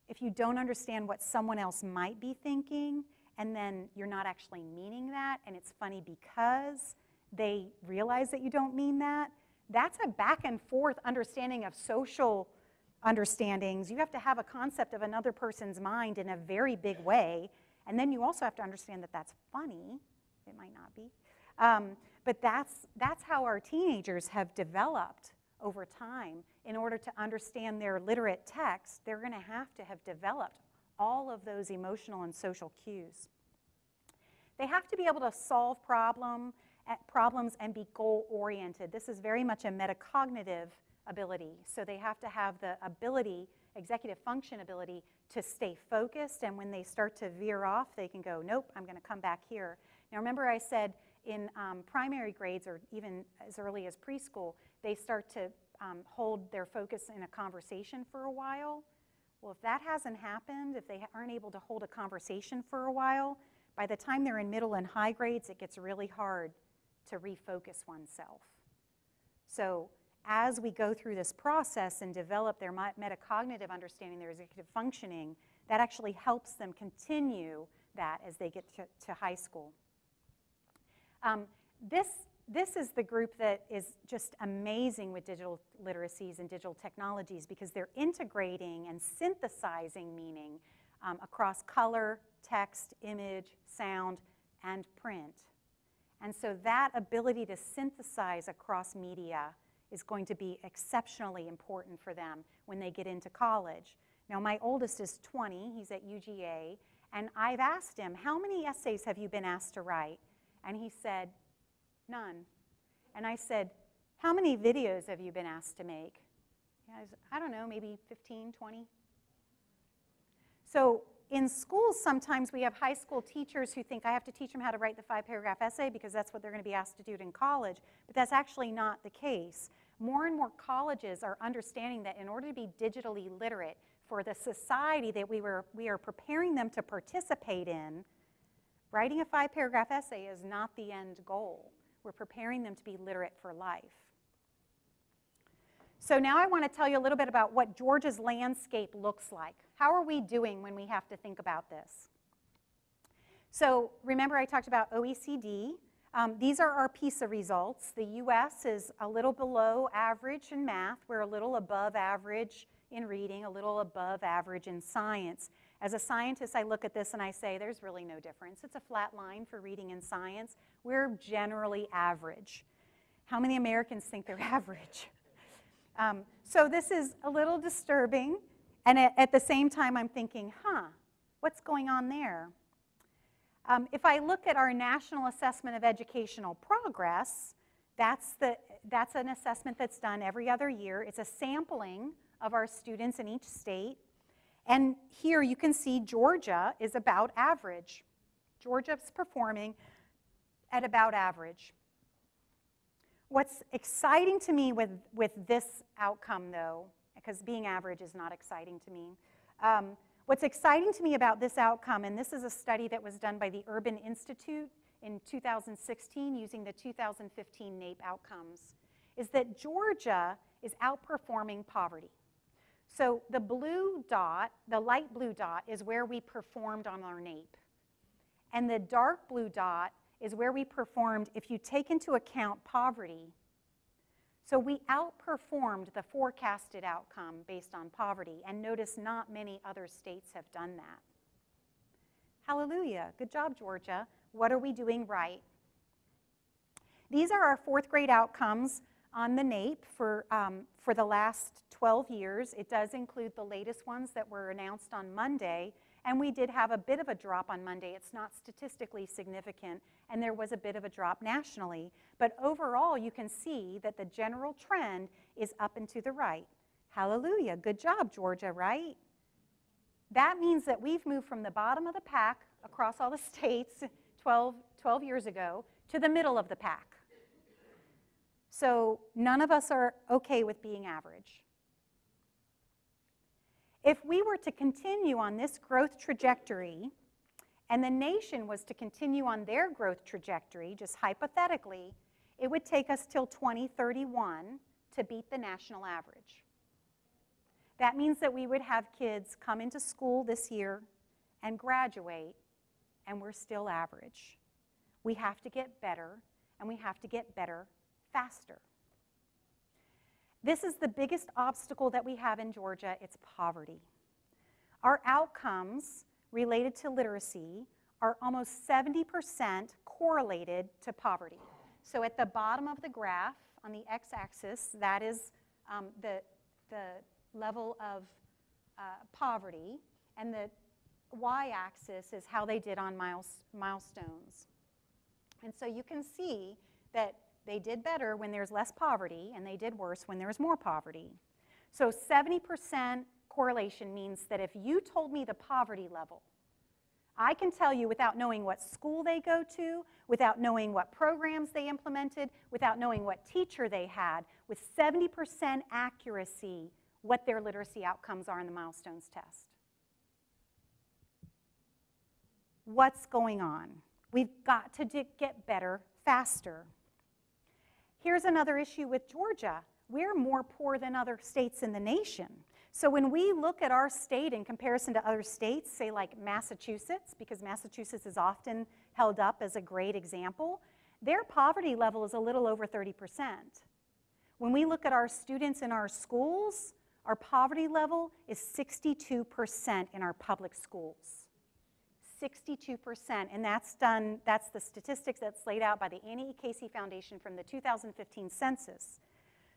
if you don't understand what someone else might be thinking and then you're not actually meaning that, and it's funny because they realize that you don't mean that, that's a back and forth understanding of social understandings. You have to have a concept of another person's mind in a very big way, and then you also have to understand that that's funny. It might not be. Um, but that's, that's how our teenagers have developed over time. In order to understand their literate text, they're going to have to have developed all of those emotional and social cues. They have to be able to solve problem, eh, problems and be goal-oriented. This is very much a metacognitive ability. So they have to have the ability, executive function ability, to stay focused. And when they start to veer off, they can go, nope, I'm going to come back here. Now remember I said in um, primary grades or even as early as preschool, they start to um, hold their focus in a conversation for a while. Well, if that hasn't happened, if they aren't able to hold a conversation for a while, by the time they're in middle and high grades, it gets really hard to refocus oneself. So as we go through this process and develop their metacognitive understanding, their executive functioning, that actually helps them continue that as they get to, to high school. Um, this this is the group that is just amazing with digital literacies and digital technologies because they're integrating and synthesizing meaning um, across color, text, image, sound, and print. And so that ability to synthesize across media is going to be exceptionally important for them when they get into college. Now, my oldest is 20, he's at UGA, and I've asked him, How many essays have you been asked to write? And he said, None. And I said, How many videos have you been asked to make? I don't know, maybe 15, 20. So in schools, sometimes we have high school teachers who think I have to teach them how to write the five paragraph essay because that's what they're going to be asked to do in college. But that's actually not the case. More and more colleges are understanding that in order to be digitally literate for the society that we, were, we are preparing them to participate in, writing a five paragraph essay is not the end goal. We're preparing them to be literate for life. So now I want to tell you a little bit about what Georgia's landscape looks like. How are we doing when we have to think about this? So remember I talked about OECD. Um, these are our PISA results. The US is a little below average in math. We're a little above average in reading, a little above average in science. As a scientist, I look at this and I say, there's really no difference. It's a flat line for reading and science. We're generally average. How many Americans think they're average? Um, so this is a little disturbing. And at, at, the same time, I'm thinking, huh, what's going on there? Um, if I look at our National Assessment of Educational Progress, that's, the, that's an assessment that's done every other year. It's a sampling of our students in each state. And here you can see Georgia is about average. Georgia's performing at about average. What's exciting to me with, with this outcome, though, because being average is not exciting to me, um, what's exciting to me about this outcome, and this is a study that was done by the Urban Institute in 2016 using the 2015 NAEP outcomes, is that Georgia is outperforming poverty. So the blue dot, the light blue dot, is where we performed on our NAEP. And the dark blue dot is where we performed if you take into account poverty. So we outperformed the forecasted outcome based on poverty, and notice not many other states have done that. Hallelujah. Good job, Georgia. What are we doing right? These are our fourth grade outcomes on the NAEP for, um, for the last 12 years. It does include the latest ones that were announced on Monday, and we did have a bit of a drop on Monday. It's not statistically significant, and there was a bit of a drop nationally. But overall, you can see that the general trend is up and to the right. Hallelujah. Good job, Georgia, right? That means that we've moved from the bottom of the pack across all the states 12, 12 years ago to the middle of the pack. So none of us are okay with being average. If we were to continue on this growth trajectory, and the nation was to continue on their growth trajectory, just hypothetically, it would take us till 2031 to beat the national average. That means that we would have kids come into school this year and graduate and we're still average. We have to get better, and we have to get better faster. This is the biggest obstacle that we have in Georgia it's poverty. Our outcomes related to literacy are almost 70% correlated to poverty. So at the bottom of the graph on the x axis, that is um, the, the level of uh, poverty, and the y-axis is how they did on miles, milestones. And so you can see that they did better when there's less poverty, and they did worse when there's more poverty. So 70% correlation means that if you told me the poverty level, I can tell you without knowing what school they go to, without knowing what programs they implemented, without knowing what teacher they had, with 70% accuracy, what their literacy outcomes are in the milestones test. what's going on. We've got to get better faster. Here's another issue with Georgia. We're more poor than other states in the nation. So when we look at our state in comparison to other states, say like Massachusetts, because Massachusetts is often held up as a great example, their poverty level is a little over 30%. When we look at our students in our schools, our poverty level is 62% in our public schools. 62%, and that's done, that's the statistics that's laid out by the Annie E. Casey Foundation from the 2015 census.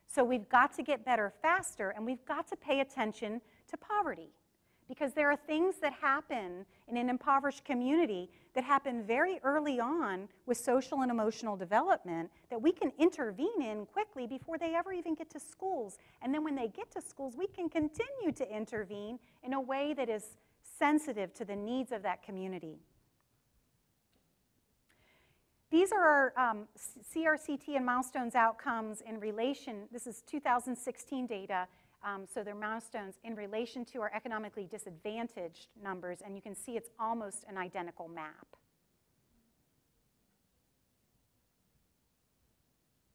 So we've got to get better faster, and we've got to pay attention to poverty. Because there are things that happen in an impoverished community that happen very early on with social and emotional development that we can intervene in quickly before they ever even get to schools. And then when they get to schools, we can continue to intervene in a way that is sensitive to the needs of that community. These are our um, CRCT and milestones outcomes in relation, this is 2016 data, um, so they're milestones in relation to our economically disadvantaged numbers, and you can see it's almost an identical map.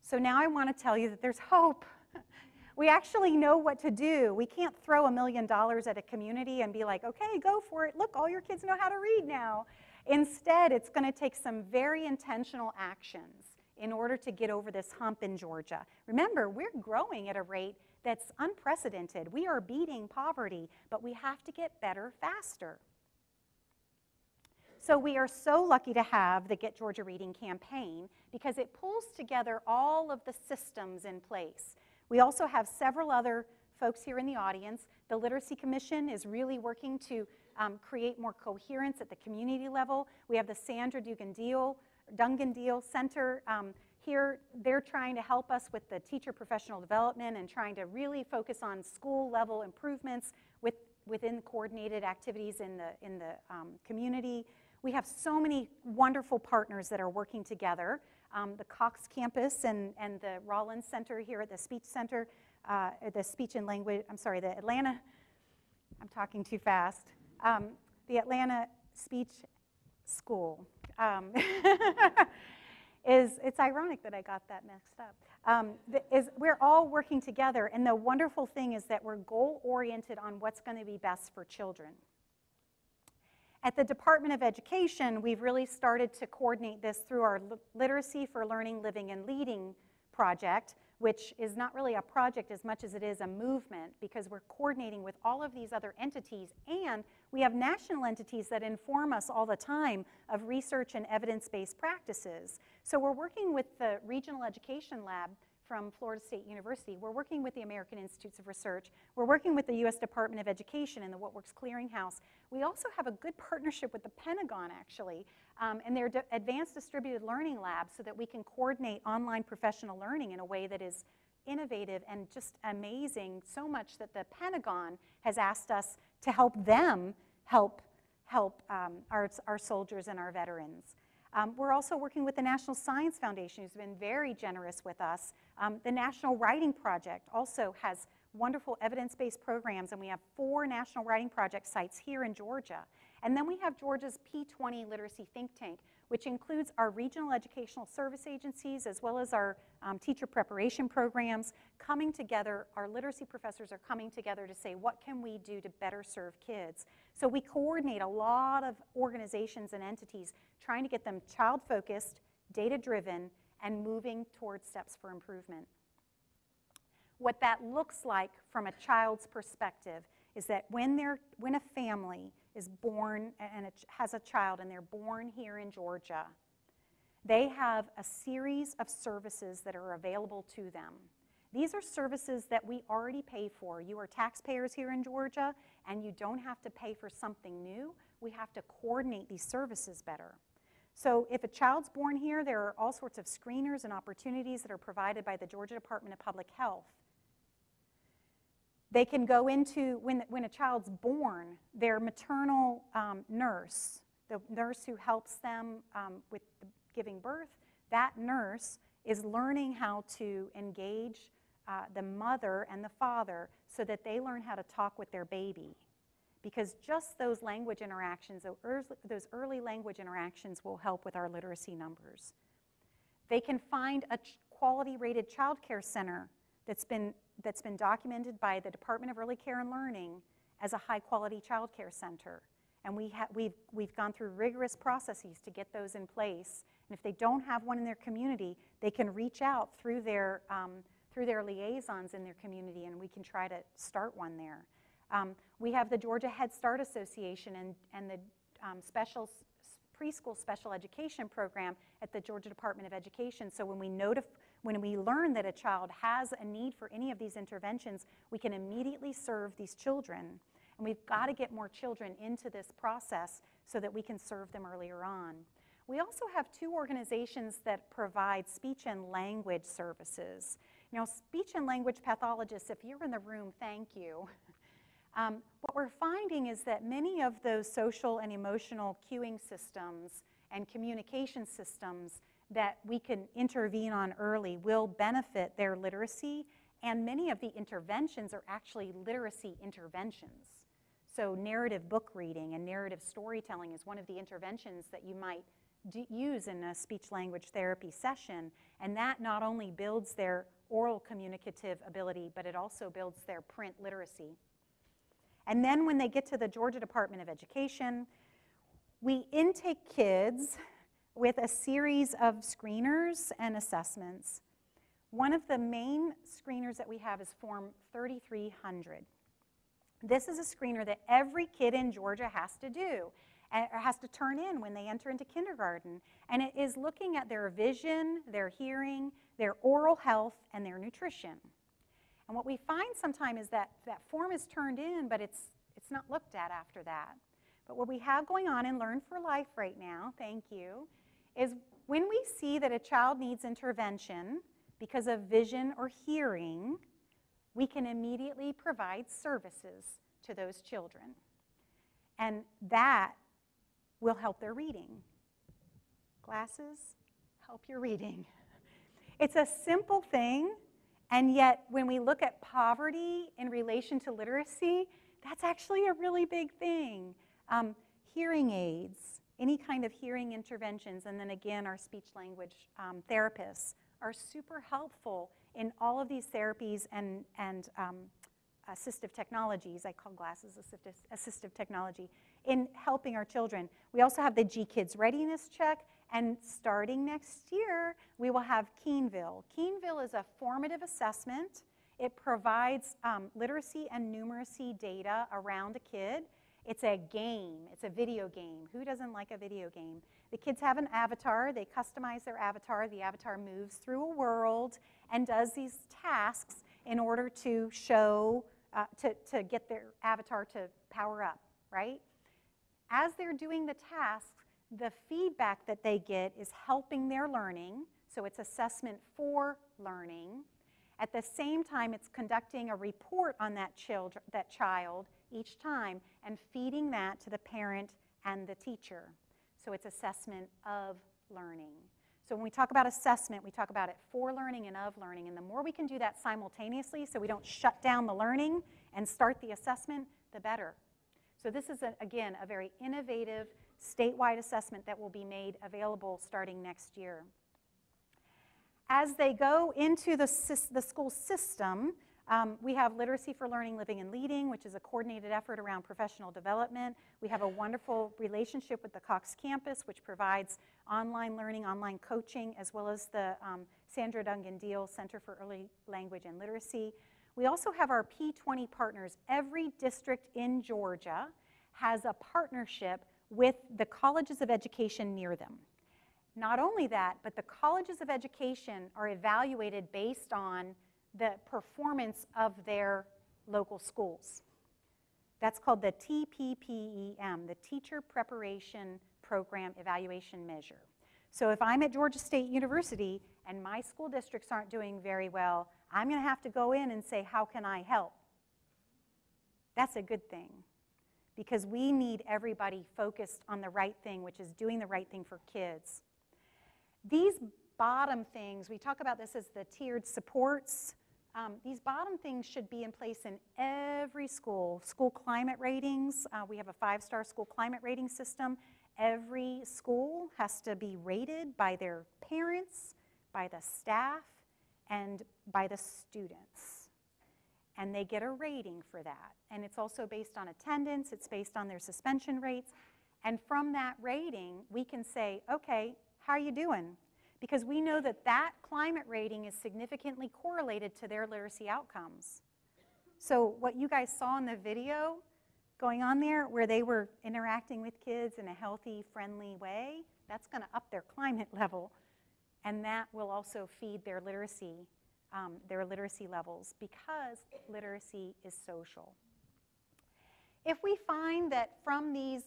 So now I want to tell you that there's hope. We actually know what to do. We can't throw a million dollars at a community and be like, okay, go for it. Look, all your kids know how to read now. Instead, it's going to take some very intentional actions in order to get over this hump in Georgia. Remember, we're growing at a rate that's unprecedented. We are beating poverty, but we have to get better faster. So we are so lucky to have the Get Georgia Reading campaign because it pulls together all of the systems in place we also have several other folks here in the audience. The Literacy Commission is really working to um, create more coherence at the community level. We have the Sandra Dugan Deal, Dunagan Deal Center um, here, they're trying to help us with the teacher professional development and trying to really focus on school level improvements with, within coordinated activities in the, in the um, community. We have so many wonderful partners that are working together. Um, the Cox campus and, and the Rollins Center here at the Speech Center, uh, the Speech and Language, I'm sorry, the Atlanta, I'm talking too fast, um, the Atlanta Speech School. Um, is it's ironic that I got that mixed up. Um, is we're all working together, and the wonderful thing is that we're goal oriented on what's going to be best for children. At the Department of Education, we've really started to coordinate this through our Literacy for Learning, Living, and Leading project, which is not really a project as much as it is a movement because we're coordinating with all of these other entities and we have national entities that inform us all the time of research and evidence-based practices. So we're working with the Regional Education Lab from Florida State University. We're working with the American Institutes of Research. We're working with the U.S. Department of Education and the What Works Clearinghouse. We also have a good partnership with the Pentagon, actually, um, and their Advanced Distributed Learning Lab so that we can coordinate online professional learning in a way that is innovative and just amazing, so much that the Pentagon has asked us to help them help, help um, our, our soldiers and our veterans. Um, we're also working with the National Science Foundation, who's been very generous with us. Um, the National Writing Project also has wonderful evidence-based programs, and we have four National Writing Project sites here in Georgia. And then we have Georgia's P20 Literacy Think Tank, which includes our regional educational service agencies as well as our um, teacher preparation programs coming together. Our literacy professors are coming together to say, what can we do to better serve kids? So we coordinate a lot of organizations and entities trying to get them child-focused, data-driven, and moving towards steps for improvement. What that looks like from a child's perspective is that when, they're, when a family is born and has a child and they're born here in Georgia, they have a series of services that are available to them. These are services that we already pay for. You are taxpayers here in Georgia, and you don't have to pay for something new. We have to coordinate these services better. So if a child's born here, there are all sorts of screeners and opportunities that are provided by the Georgia Department of Public Health they can go into, when, when a child's born, their maternal um, nurse, the nurse who helps them um, with the giving birth, that nurse is learning how to engage uh, the mother and the father so that they learn how to talk with their baby. Because just those language interactions, those early language interactions will help with our literacy numbers. They can find a quality rated child care center that's been that's been documented by the Department of Early Care and Learning as a high quality child care center. And we ha- we've, we've gone through rigorous processes to get those in place. And if they don't have one in their community, they can reach out through their, um, through their liaisons in their community and we can try to start one there. Um, we have the Georgia Head Start Association and, and the um, special preschool special education program at the Georgia Department of Education. So when we when we learn that a child has a need for any of these interventions, we can immediately serve these children. And we've got to get more children into this process so that we can serve them earlier on. We also have two organizations that provide speech and language services. Now, speech and language pathologists, if you're in the room, thank you. Um, what we're finding is that many of those social and emotional cueing systems and communication systems that we can intervene on early will benefit their literacy, and many of the interventions are actually literacy interventions. So narrative book reading and narrative storytelling is one of the interventions that you might use in a speech language therapy session, and that not only builds their oral communicative ability, but it also builds their print literacy. And then when they get to the Georgia Department of Education, we intake kids with a series of screeners and assessments. One of the main screeners that we have is Form 3300. This is a screener that every kid in Georgia has to do, or has to turn in when they enter into kindergarten. And it is looking at their vision, their hearing, their oral health, and their nutrition. And what we find sometimes is that that form is turned in, but it's, it's not looked at after that. But what we have going on in Learn for Life right now, thank you, is when we see that a child needs intervention because of vision or hearing, we can immediately provide services to those children. And that will help their reading. Glasses help your reading. It's a simple thing, and yet when we look at poverty in relation to literacy, that's actually a really big thing. Um, hearing aids, any kind of hearing interventions, and then again, our speech language um, therapists are super helpful in all of these therapies and, and um, assistive technologies. I call glasses assistive, assistive technology in helping our children. We also have the GKIDS readiness check, and starting next year, we will have Keenville. Keenville is a formative assessment. It provides um, literacy and numeracy data around a kid. It's a game, it's a video game. Who doesn't like a video game? The kids have an avatar, they customize their avatar. The avatar moves through a world and does these tasks in order to show, uh, to, to get their avatar to power up, right? As they're doing the tasks, the feedback that they get is helping their learning, so it's assessment for learning. At the same time, it's conducting a report on that, child, that child each time and feeding that to the parent and the teacher. So it's assessment of learning. So when we talk about assessment, we talk about it for learning and of learning. And the more we can do that simultaneously so we don't shut down the learning and start the assessment, the better. So this is, a, again, a very innovative statewide assessment that will be made available starting next year. As they go into the, the school system, um, we have Literacy for Learning, Living, and Leading, which is a coordinated effort around professional development. We have a wonderful relationship with the Cox campus, which provides online learning, online coaching, as well as the um, Sandra Dunagan Deal Center for Early Language and Literacy. We also have our P20 partners. Every district in Georgia has a partnership with the colleges of education near them. Not only that, but the colleges of education are evaluated based on the performance of their local schools. That's called the TPPEM, the Teacher Preparation Program Evaluation Measure. So if I'm at Georgia State University and my school districts aren't doing very well, I'm going to have to go in and say, how can I help? That's a good thing because we need everybody focused on the right thing, which is doing the right thing for kids. These bottom things, we talk about this as the tiered supports. Um, these bottom things should be in place in every school. School climate ratings, uh, we have a five-star school climate rating system. Every school has to be rated by their parents, by the staff, and by the students. And they get a rating for that. And it's also based on attendance, it's based on their suspension rates. And from that rating, we can say, okay, how are you doing? because we know that that climate rating is significantly correlated to their literacy outcomes. So what you guys saw in the video going on there where they were interacting with kids in a healthy, friendly way, that's going to up their climate level. And that will also feed their literacy, um, their literacy levels because literacy is social. If we find that from these,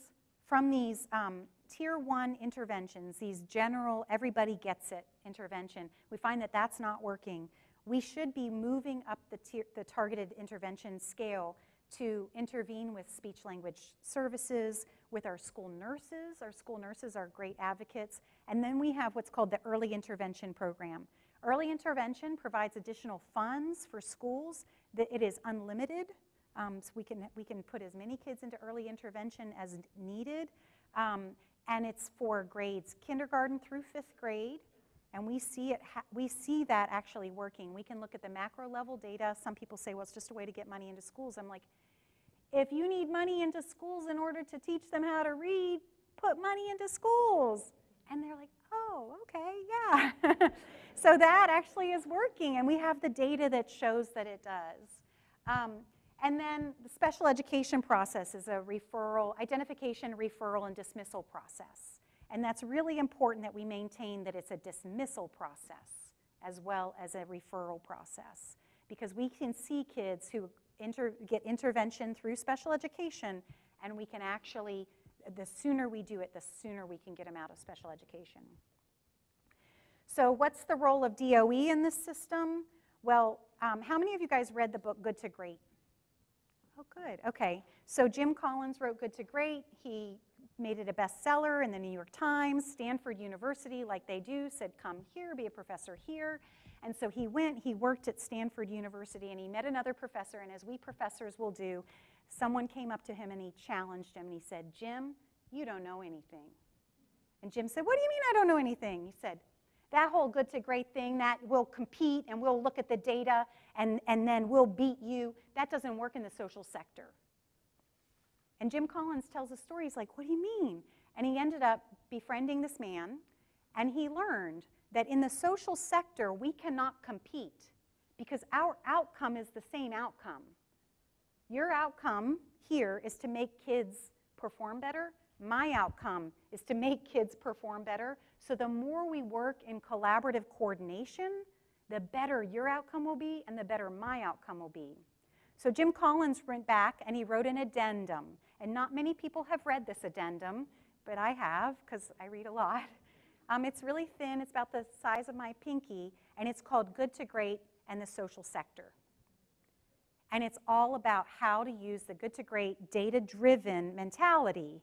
from these um, tier one interventions, these general, everybody gets it intervention, we find that that's not working. We should be moving up the, tier, the targeted intervention scale to intervene with speech language services, with our school nurses. Our school nurses are great advocates. And then we have what's called the early intervention program. Early intervention provides additional funds for schools. That it is unlimited, um, so we can, we can put as many kids into early intervention as needed. Um, and it's for grades kindergarten through fifth grade. And we see, it we see that actually working. We can look at the macro level data. Some people say, well, it's just a way to get money into schools. I'm like, if you need money into schools in order to teach them how to read, put money into schools. And they're like, oh, okay, yeah. so that actually is working, and we have the data that shows that it does. Um, and then the special education process is a referral, identification, referral, and dismissal process. And that's really important that we maintain that it's a dismissal process as well as a referral process. Because we can see kids who inter get intervention through special education, and we can actually, the sooner we do it, the sooner we can get them out of special education. So what's the role of DOE in this system? Well, um, how many of you guys read the book Good to Great? Oh, good. Okay. So Jim Collins wrote Good to Great. He made it a bestseller in the New York Times. Stanford University, like they do, said, Come here, be a professor here. And so he went, he worked at Stanford University, and he met another professor. And as we professors will do, someone came up to him and he challenged him and he said, Jim, you don't know anything. And Jim said, What do you mean I don't know anything? He said, That whole good to great thing, that we'll compete and we'll look at the data and, and then we'll beat you, that doesn't work in the social sector. And Jim Collins tells a story. He's like, What do you mean? And he ended up befriending this man, and he learned that in the social sector, we cannot compete because our outcome is the same outcome. Your outcome here is to make kids perform better. My outcome is to make kids perform better. So the more we work in collaborative coordination, the better your outcome will be and the better my outcome will be. So Jim Collins went back and he wrote an addendum. And not many people have read this addendum, but I have because I read a lot. Um, it's really thin, it's about the size of my pinky, and it's called Good to Great and the Social Sector. And it's all about how to use the good to great data driven mentality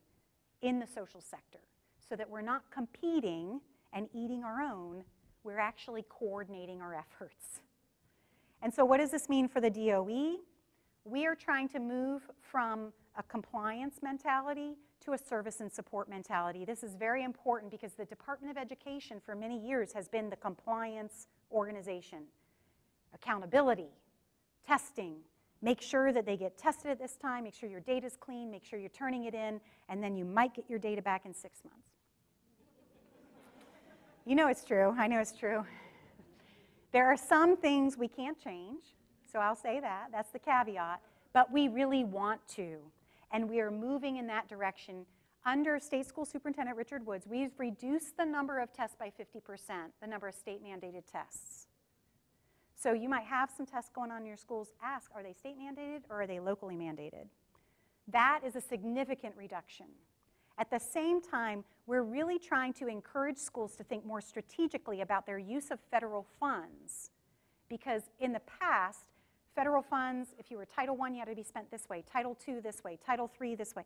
in the social sector so that we're not competing and eating our own, we're actually coordinating our efforts. And so, what does this mean for the DOE? We are trying to move from a compliance mentality to a service and support mentality. This is very important because the Department of Education for many years has been the compliance organization. Accountability, testing, make sure that they get tested at this time, make sure your data is clean, make sure you're turning it in, and then you might get your data back in six months. you know it's true. I know it's true. There are some things we can't change, so I'll say that. That's the caveat. But we really want to and we are moving in that direction. Under State School Superintendent Richard Woods, we've reduced the number of tests by 50%, the number of state mandated tests. So you might have some tests going on in your schools. Ask, are they state mandated or are they locally mandated? That is a significant reduction. At the same time, we're really trying to encourage schools to think more strategically about their use of federal funds. Because in the past, Federal funds, if you were Title I, you had to be spent this way, Title II this way, Title III this way.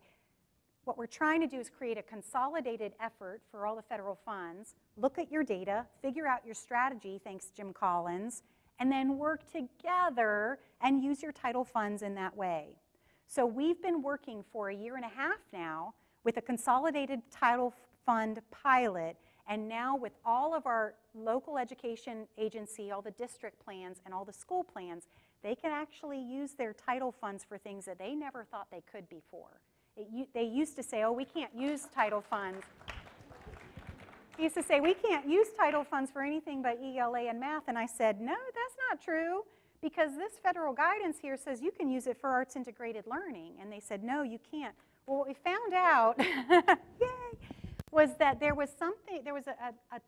What we're trying to do is create a consolidated effort for all the federal funds, look at your data, figure out your strategy, thanks Jim Collins, and then work together and use your title funds in that way. So we've been working for a year and a half now with a consolidated title fund pilot and now with all of our local education agency, all the district plans and all the school plans, they can actually use their title funds for things that they never thought they could before. It, they used to say, oh, we can't use title funds. They used to say, we can't use title funds for anything but ELA and math. And I said, no, that's not true because this federal guidance here says you can use it for arts integrated learning. And they said, no, you can't. Well, what we found out, yay, was that there was something, there was a, a,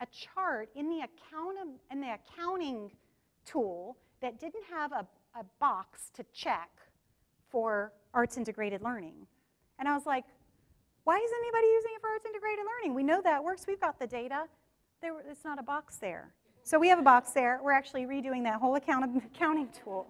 a chart in the, account, in the accounting tool that didn't have a, a box to check for arts integrated learning. And I was like, why is anybody using it for arts integrated learning? We know that works. We've got the data. There, it's not a box there. So we have a box there. We're actually redoing that whole account accounting tool.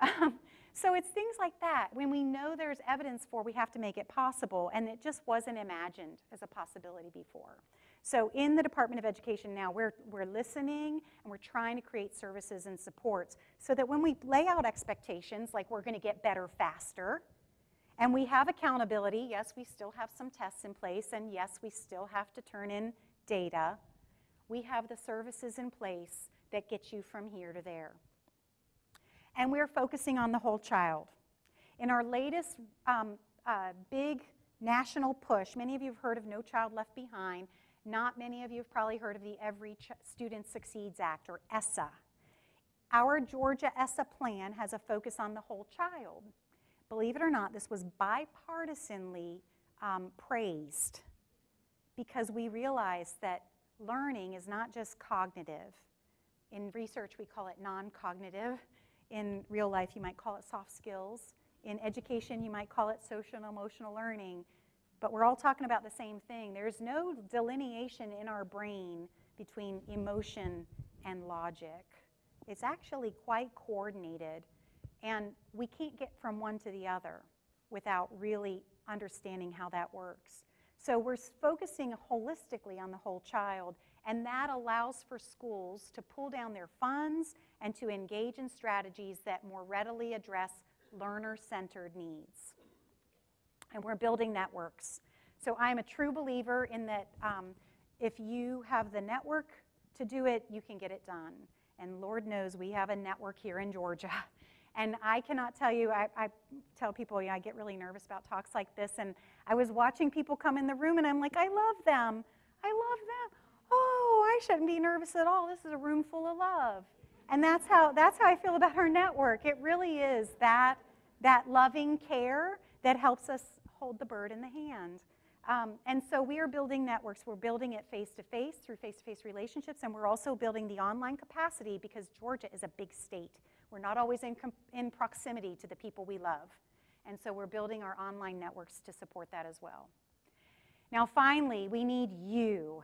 Um, so it's things like that. When we know there's evidence for, we have to make it possible. And it just wasn't imagined as a possibility before. So in the Department of Education now, we're, we're listening and we're trying to create services and supports so that when we lay out expectations, like we're going to get better faster, and we have accountability, yes, we still have some tests in place, and yes, we still have to turn in data, we have the services in place that get you from here to there. And we're focusing on the whole child. In our latest um, uh, big national push, many of you have heard of No Child Left Behind, not many of you have probably heard of the Every Ch Student Succeeds Act, or ESSA. Our Georgia ESSA plan has a focus on the whole child. Believe it or not, this was bipartisanly um, praised because we realized that learning is not just cognitive. In research, we call it non cognitive. In real life, you might call it soft skills. In education, you might call it social and emotional learning but we're all talking about the same thing. There's no delineation in our brain between emotion and logic. It's actually quite coordinated, and we can't get from one to the other without really understanding how that works. So we're focusing holistically on the whole child, and that allows for schools to pull down their funds and to engage in strategies that more readily address learner-centered needs. And we're building networks. So I'm a true believer in that um, if you have the network to do it, you can get it done. And Lord knows we have a network here in Georgia. And I cannot tell you, I, I tell people, know, I get really nervous about talks like this. And I was watching people come in the room and I'm like, I love them. I love them. Oh, I shouldn't be nervous at all. This is a room full of love. And that's how, that's how I feel about our network. It really is that, that loving care that helps us hold the bird in the hand. Um, and so we are building networks. We're building it face to face through face to face relationships, and we're also building the online capacity because Georgia is a big state. We're not always in, in proximity to the people we love. And so we're building our online networks to support that as well. Now, finally, we need you.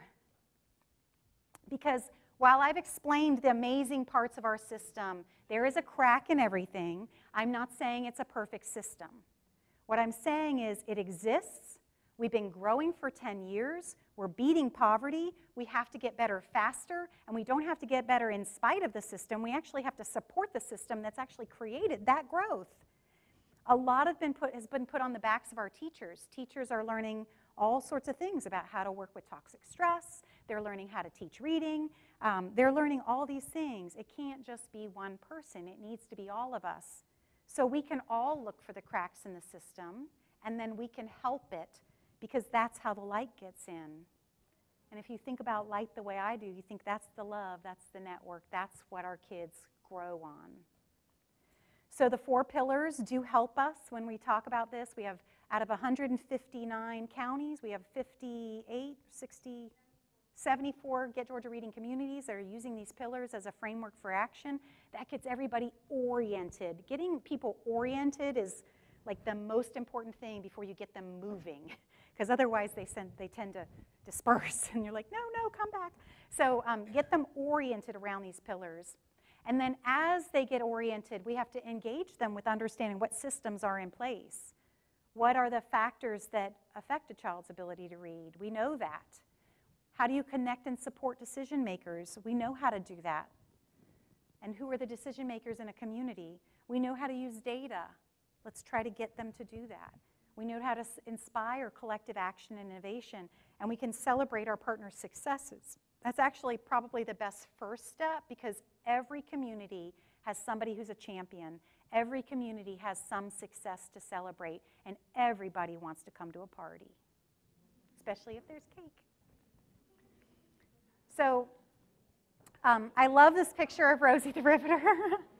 Because while I've explained the amazing parts of our system, there is a crack in everything. I'm not saying it's a perfect system. What I'm saying is it exists. We've been growing for 10 years. We're beating poverty. We have to get better faster, and we don't have to get better in spite of the system. We actually have to support the system that's actually created that growth. A lot of been put, has been put on the backs of our teachers. Teachers are learning all sorts of things about how to work with toxic stress. They're learning how to teach reading. Um, they're learning all these things. It can't just be one person. It needs to be all of us. So we can all look for the cracks in the system, and then we can help it because that's how the light gets in. And if you think about light the way I do, you think that's the love, that's the network, that's what our kids grow on. So the four pillars do help us when we talk about this. We have out of 159 counties, we have 58, 60, 74 Get Georgia Reading communities that are using these pillars as a framework for action. That gets everybody oriented. Getting people oriented is like the most important thing before you get them moving, because otherwise they, send, they tend to disperse, and you're like, no, no, come back. So um, get them oriented around these pillars. And then as they get oriented, we have to engage them with understanding what systems are in place. What are the factors that affect a child's ability to read? We know that. How do you connect and support decision makers? We know how to do that. And who are the decision makers in a community? We know how to use data. Let's try to get them to do that. We know how to inspire collective action and innovation, and we can celebrate our partners' successes. That's actually probably the best first step because every community has somebody who's a champion. Every community has some success to celebrate, and everybody wants to come to a party, especially if there's cake. So um, I love this picture of Rosie the Riveter.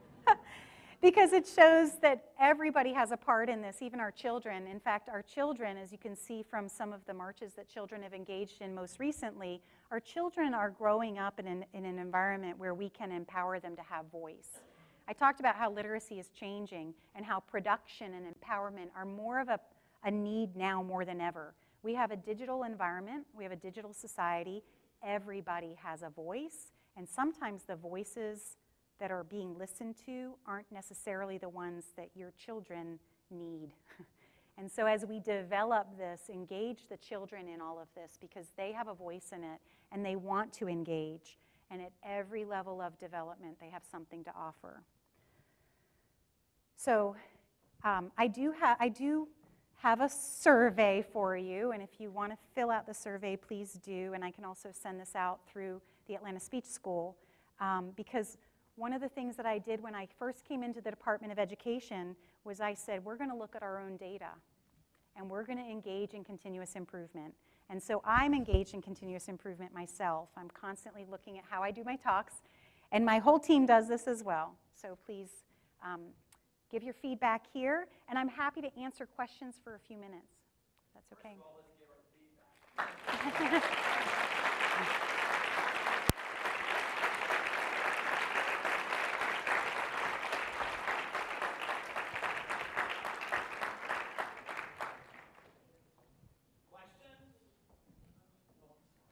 because it shows that everybody has a part in this, even our children. In fact, our children, as you can see from some of the marches that children have engaged in most recently, our children are growing up in an, in an environment where we can empower them to have voice. I talked about how literacy is changing and how production and empowerment are more of a, a need now more than ever. We have a digital environment, we have a digital society, everybody has a voice, and sometimes the voices that are being listened to aren't necessarily the ones that your children need. and so as we develop this, engage the children in all of this because they have a voice in it and they want to engage. And at every level of development, they have something to offer. So um, I, do ha- I do have a survey for you, and if you want to fill out the survey, please do. And I can also send this out through the Atlanta Speech School um, because one of the things that I did when I first came into the Department of Education was I said, we're going to look at our own data and we're going to engage in continuous improvement. And so I'm engaged in continuous improvement myself. I'm constantly looking at how I do my talks, and my whole team does this as well. So please um, give your feedback here, and I'm happy to answer questions for a few minutes. That's okay.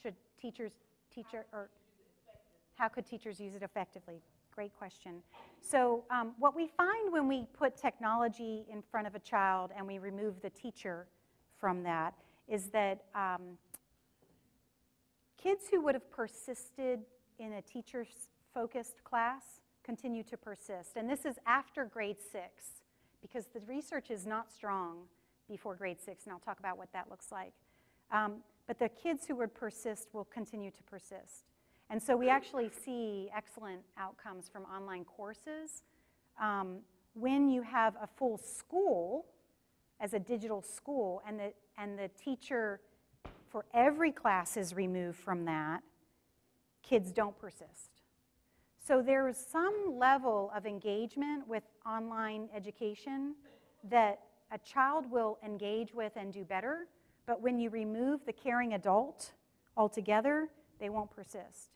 should teachers teacher or how could teachers use it effectively? Great question. So um, what we find when we put technology in front of a child and we remove the teacher from that is that um, kids who would have persisted in a teacher-focused class continue to persist. And this is after grade six because the research is not strong before grade six, and I'll talk about what that looks like. Um, but the kids who would persist will continue to persist. And so we actually see excellent outcomes from online courses. Um, when you have a full school as a digital school and the, and the teacher for every class is removed from that, kids don't persist. So there's some level of engagement with online education that a child will engage with and do better, but when you remove the caring adult altogether, they won't persist.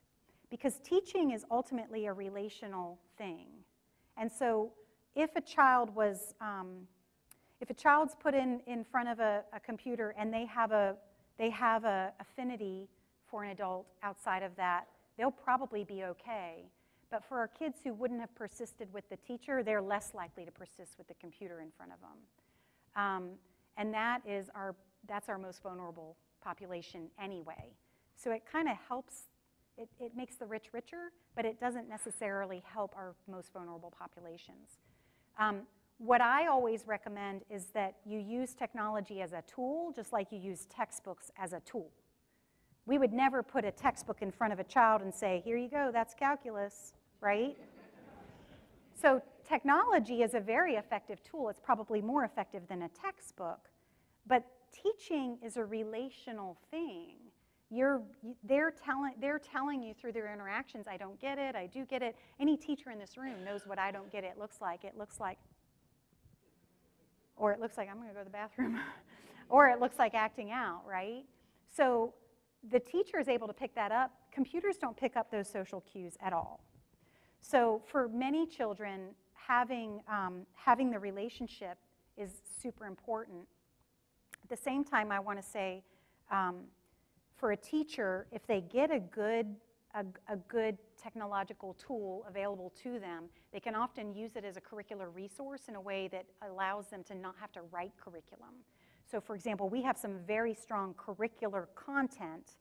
Because teaching is ultimately a relational thing. And so if a child was, um, if a child's put in, in front of a, a computer and they have a, they have a affinity for an adult outside of that, they'll probably be okay. But for our kids who wouldn't have persisted with the teacher, they're less likely to persist with the computer in front of them. Um, and that is our, that's our most vulnerable population anyway. So it kind of helps, it, it makes the rich richer, but it doesn't necessarily help our most vulnerable populations. Um, what I always recommend is that you use technology as a tool, just like you use textbooks as a tool. We would never put a textbook in front of a child and say, here you go, that's calculus, right? so technology is a very effective tool. It's probably more effective than a textbook. But teaching is a relational thing. You're, they're, telling, they're telling you through their interactions, I don't get it, I do get it. Any teacher in this room knows what I don't get it looks like. It looks like, or it looks like I'm going to go to the bathroom, or it looks like acting out, right? So the teacher is able to pick that up. Computers don't pick up those social cues at all. So for many children, having, um, having the relationship is super important. At the same time, I want to say um, for a teacher, if they get a good, a, a good technological tool available to them, they can often use it as a curricular resource in a way that allows them to not have to write curriculum. So for example, we have some very strong curricular content.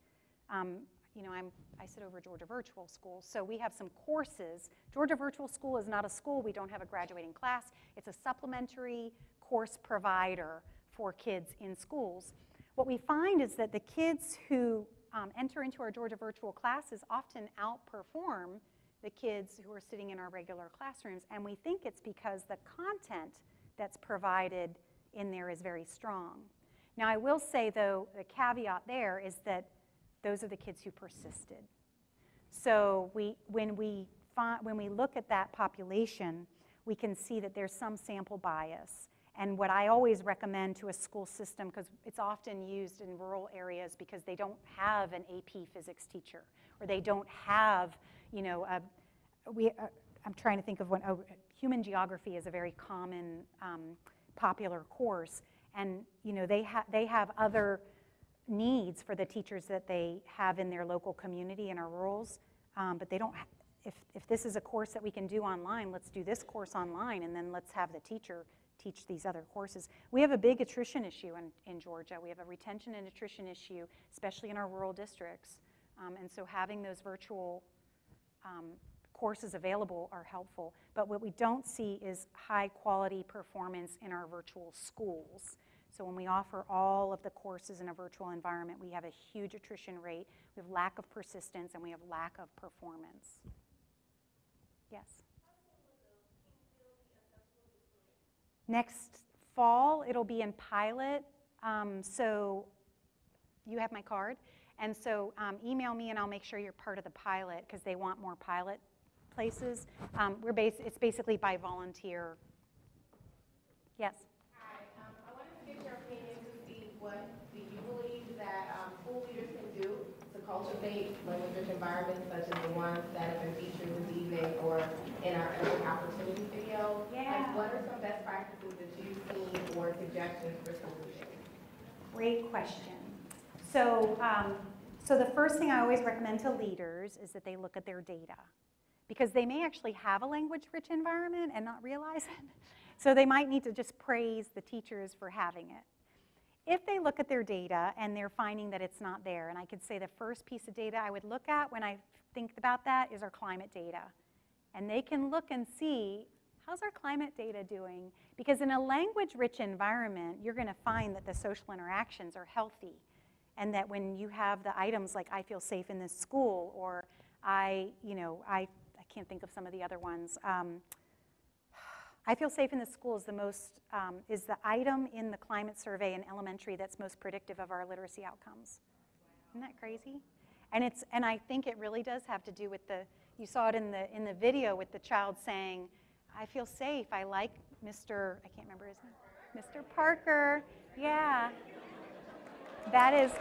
Um, you know, I'm, I sit over Georgia Virtual School, so we have some courses. Georgia Virtual School is not a school. We don't have a graduating class. It's a supplementary course provider for kids in schools. What we find is that the kids who um, enter into our Georgia Virtual classes often outperform the kids who are sitting in our regular classrooms, and we think it's because the content that's provided in there is very strong. Now, I will say, though, the caveat there is that those are the kids who persisted. So we, when, we find, when we look at that population, we can see that there's some sample bias. And what I always recommend to a school system, because it's often used in rural areas because they don't have an AP physics teacher, or they don't have, you know, a, we, uh, I'm trying to think of one, oh, human geography is a very common, um, popular course. And, you know, they, ha they have other needs for the teachers that they have in their local community in our rurals, um, but they don't, if, if this is a course that we can do online, let's do this course online, and then let's have the teacher teach these other courses. We have a big attrition issue in, in Georgia. We have a retention and attrition issue, especially in our rural districts. Um, and so having those virtual um, courses available are helpful. But what we don't see is high quality performance in our virtual schools. So when we offer all of the courses in a virtual environment, we have a huge attrition rate, we have lack of persistence, and we have lack of performance. Yes? Next fall, it'll be in pilot. Um, so you have my card. And so um, email me and I'll make sure you're part of the pilot because they want more pilot places. Um, we're bas it's basically by volunteer. Yes? what do you believe that um, school leaders can do to cultivate language rich environments such as the ones that have been featured this evening or in our early opportunity video? Yeah. Like, what are some best practices that you've seen or suggestions for solutions? Great question. So, um, so the first thing I always recommend to leaders is that they look at their data because they may actually have a language-rich environment and not realize it. So they might need to just praise the teachers for having it. If they look at their data and they're finding that it's not there, and I could say the first piece of data I would look at when I think about that is our climate data. And they can look and see, how's our climate data doing? Because in a language-rich environment, you're going to find that the social interactions are healthy. And that when you have the items like I feel safe in this school, or I, you know, I, I can't think of some of the other ones. Um, I feel safe in the school is the most, um, is the item in the climate survey in elementary that's most predictive of our literacy outcomes. Isn't that crazy? And it's, and I think it really does have to do with the, you saw it in the, in the video with the child saying, I feel safe, I like Mr., I can't remember his name, Mr. Parker, yeah. That is,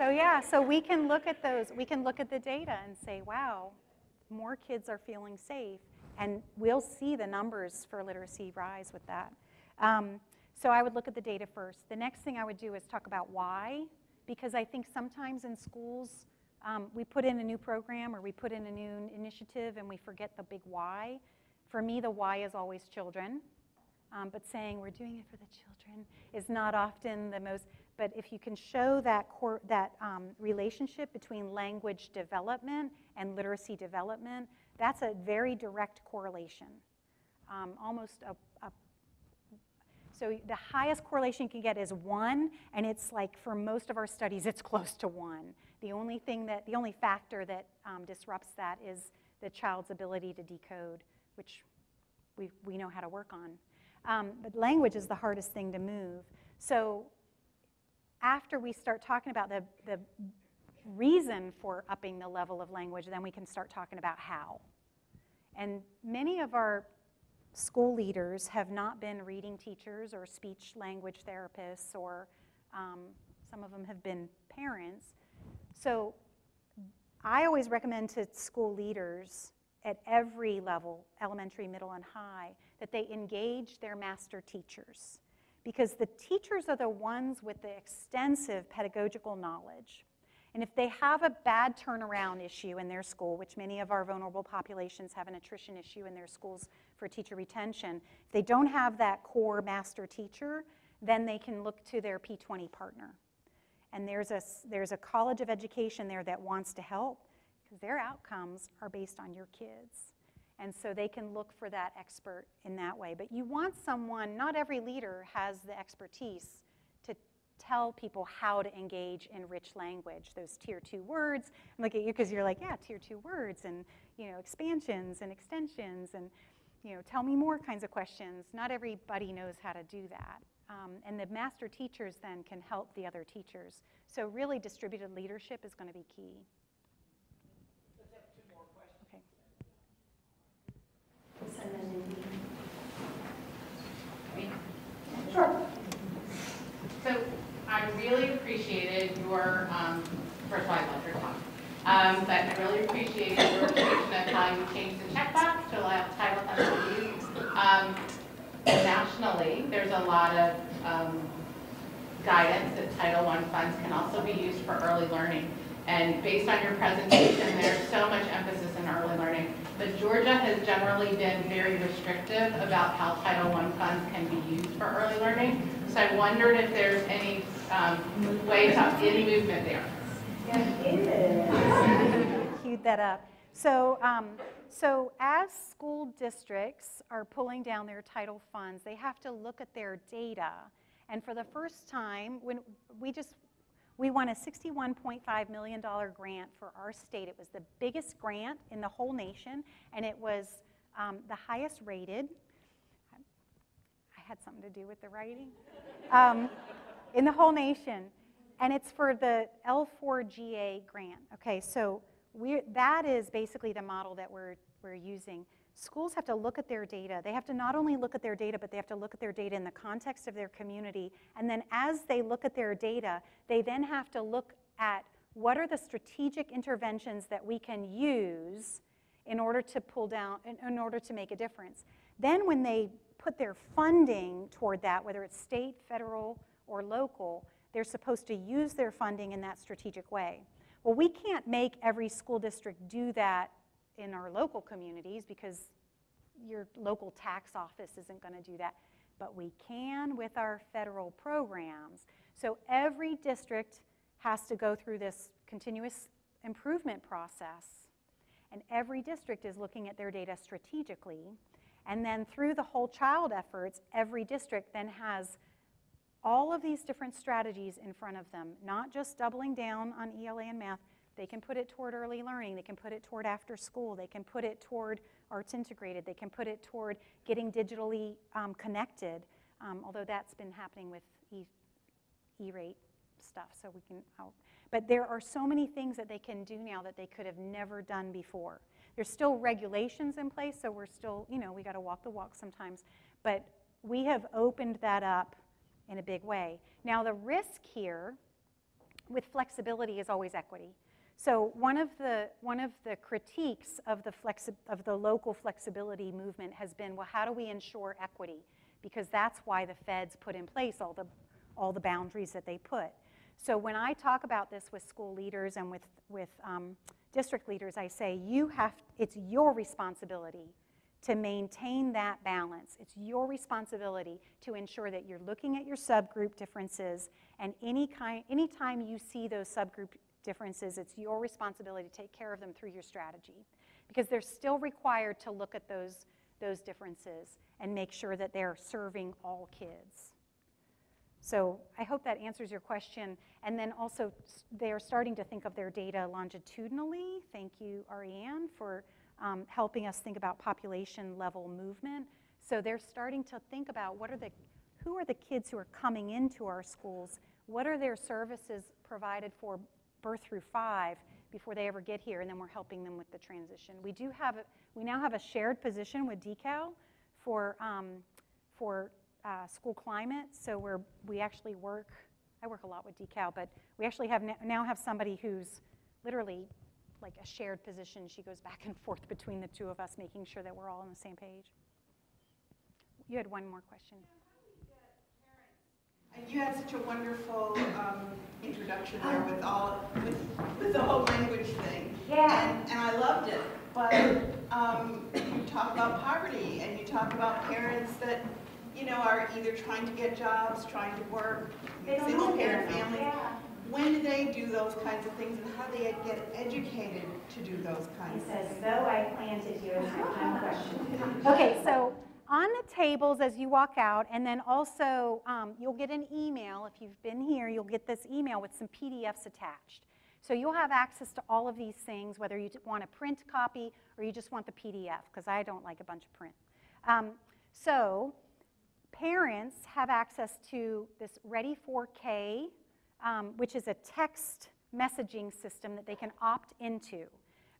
So yeah, so we can look at those, we can look at the data and say, wow, more kids are feeling safe. And we'll see the numbers for literacy rise with that. Um, so I would look at the data first. The next thing I would do is talk about why, because I think sometimes in schools, um, we put in a new program or we put in a new initiative and we forget the big why. For me, the why is always children. Um, but saying we're doing it for the children is not often the most, but if you can show that, that um, relationship between language development and literacy development, that's a very direct correlation. Um, almost a, a, so the highest correlation you can get is one, and it's like for most of our studies, it's close to one. The only thing that, the only factor that um, disrupts that is the child's ability to decode, which we, we know how to work on. Um, but language is the hardest thing to move. So after we start talking about the, the reason for upping the level of language, then we can start talking about how. And many of our school leaders have not been reading teachers or speech language therapists, or um, some of them have been parents. So I always recommend to school leaders at every level, elementary, middle, and high, that they engage their master teachers because the teachers are the ones with the extensive pedagogical knowledge. And if they have a bad turnaround issue in their school, which many of our vulnerable populations have an attrition issue in their schools for teacher retention, if they don't have that core master teacher, then they can look to their P20 partner. And there's a, there's a college of education there that wants to help because their outcomes are based on your kids. And so they can look for that expert in that way. But you want someone, not every leader has the expertise to tell people how to engage in rich language, those tier two words. I look at you because you're like, yeah, tier two words and you know, expansions and extensions and you know, tell me more kinds of questions. Not everybody knows how to do that. Um, and the master teachers then can help the other teachers. So really distributed leadership is going to be key. Sure. So I really appreciated your, um, first of all, I love your talk. Um, but I really appreciated your description of how you changed the checkbox to allow title SOUs. Um, nationally, there's a lot of um, guidance that Title I funds can also be used for early learning. And based on your presentation, there's so much emphasis in early learning. But Georgia has generally been very restrictive about how Title I funds can be used for early learning. So I wondered if there's any um, way to, any movement there. Queued that up. So, um, so as school districts are pulling down their title funds, they have to look at their data. And for the first time, when we just we won a $61.5 million grant for our state. It was the biggest grant in the whole nation, and it was um, the highest rated. I had something to do with the writing. Um, in the whole nation. And it's for the L4GA grant. Okay, so that is basically the model that we're, we're using. Schools have to look at their data. They have to not only look at their data, but they have to look at their data in the context of their community. And then as they look at their data, they then have to look at what are the strategic interventions that we can use in order to pull down, in, in order to make a difference. Then when they put their funding toward that, whether it's state, federal, or local, they're supposed to use their funding in that strategic way. Well, we can't make every school district do that in our local communities because your local tax office isn't going to do that. But we can with our federal programs. So every district has to go through this continuous improvement process. And every district is looking at their data strategically. And then through the whole child efforts, every district then has all of these different strategies in front of them, not just doubling down on ELA and math. They can put it toward early learning. They can put it toward after school. They can put it toward arts integrated. They can put it toward getting digitally um, connected, um, although that's been happening with e- E-rate stuff. So we can, but there are so many things that they can do now that they could have never done before. There's still regulations in place, so we're still, you know, we got to walk the walk sometimes. But we have opened that up in a big way. Now, the risk here with flexibility is always equity. So one of the, one of the critiques of the, flexi- of the local flexibility movement has been, well, how do we ensure equity? Because that's why the feds put in place all the, all the boundaries that they put. So when I talk about this with school leaders and with, with um, district leaders, I say, you have, it's your responsibility to maintain that balance. It's your responsibility to ensure that you're looking at your subgroup differences and any kind, anytime you see those subgroup differences, it's your responsibility to take care of them through your strategy. Because they're still required to look at those, those differences and make sure that they're serving all kids. So I hope that answers your question. And then also, they're starting to think of their data longitudinally. Thank you, Arianne, for um, helping us think about population level movement. So they're starting to think about what are the, who are the kids who are coming into our schools? What are their services provided for birth through five before they ever get here? And then we're helping them with the transition. We do have, a, we now have a shared position with DECAL for, um, for uh, school climate. So we're, we actually work, I work a lot with DECAL, but we actually have now have somebody who's literally like a shared position. She goes back and forth between the two of us, making sure that we're all on the same page. You had one more question. You had such a wonderful um, introduction there with all with, with the whole language thing. Yeah. And, and I loved it. But um, you talk about poverty and you talk about parents that you know are either trying to get jobs, trying to work, single parent families. Yeah when do they do those kinds of things and how do they get educated to do those kinds he of things? says, though I planted you in my question. Okay, so on the tables as you walk out, and then also um, you'll get an email. If you've been here, you'll get this email with some PDFs attached. So you'll have access to all of these things, whether you want a print copy or you just want the PDF, because I don't like a bunch of print. Um, so parents have access to this Ready 4K um, which is a text messaging system that they can opt into.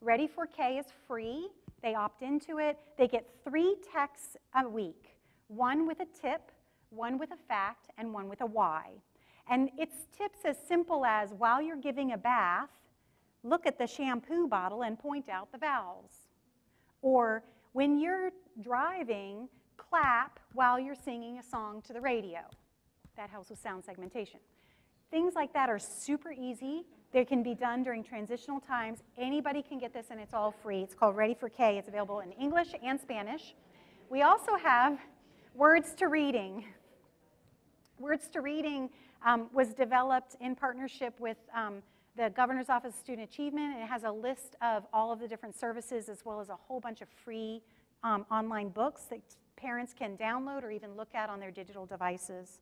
Ready 4K is free. They opt into it. They get three texts a week one with a tip, one with a fact, and one with a why. And it's tips as simple as while you're giving a bath, look at the shampoo bottle and point out the vowels. Or when you're driving, clap while you're singing a song to the radio. That helps with sound segmentation. Things like that are super easy. They can be done during transitional times. Anybody can get this, and it's all free. It's called Ready 4K. It's available in English and Spanish. We also have Words to Reading. Words to Reading um, was developed in partnership with um, the Governor's Office of Student Achievement. It has a list of all of the different services as well as a whole bunch of free um, online books that parents can download or even look at on their digital devices.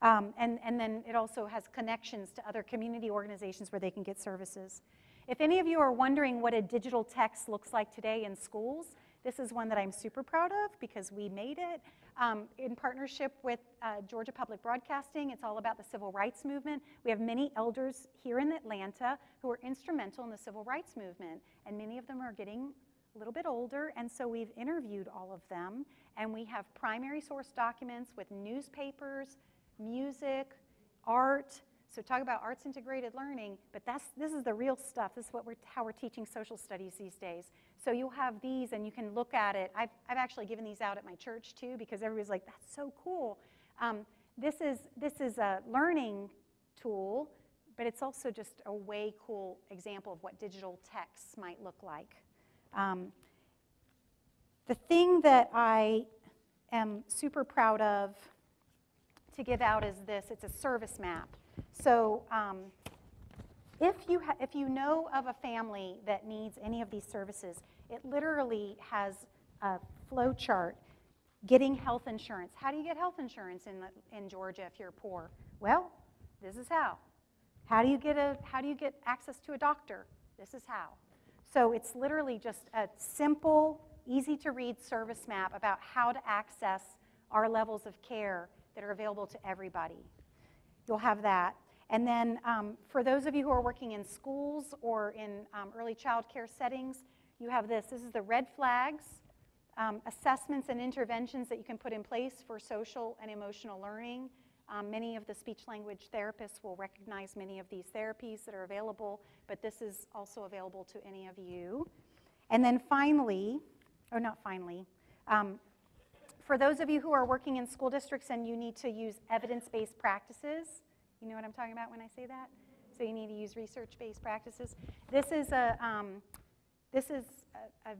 Um, and, and then it also has connections to other community organizations where they can get services. If any of you are wondering what a digital text looks like today in schools, this is one that I'm super proud of because we made it um, in partnership with uh, Georgia Public Broadcasting. It's all about the civil rights movement. We have many elders here in Atlanta who are instrumental in the civil rights movement, and many of them are getting a little bit older, and so we've interviewed all of them, and we have primary source documents with newspapers, music, art. So talk about arts integrated learning, but that's this is the real stuff. This is what we're how we're teaching social studies these days. So you'll have these, and you can look at it. I've I've actually given these out at my church too because everybody's like, that's so cool. Um, this is this is a learning tool, but it's also just a way cool example of what digital texts might look like. Um, the thing that I am super proud of to give out is this it's a service map. So um, if, you if you know of a family that needs any of these services, it literally has a flow chart getting health insurance. How do you get health insurance in, the, in Georgia if you're poor? Well, this is how. How do you get a how do you get access to a doctor? This is how. So it's literally just a simple, easy to read service map about how to access our levels of care that are available to everybody. You'll have that. And then um, for those of you who are working in schools or in um, early child care settings, you have this. This is the red flags, um, assessments and interventions that you can put in place for social and emotional learning. Um, many of the speech language therapists will recognize many of these therapies that are available, but this is also available to any of you. And then finally, or not finally, um, for those of you who are working in school districts and you need to use evidence-based practices, you know what I'm talking about when I say that? So you need to use research-based practices. This is a, um, this is a, a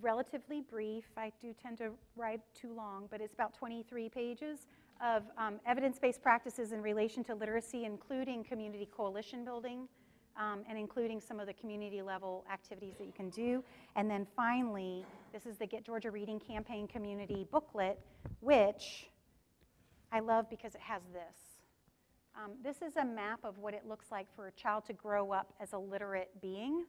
relatively brief, I do tend to write too long, but it's about 23 pages of um, evidence-based practices in relation to literacy, including community coalition building, um, and including some of the community level activities that you can do. And then finally, this is the Get Georgia Reading Campaign Community booklet, which I love because it has this. Um, this is a map of what it looks like for a child to grow up as a literate being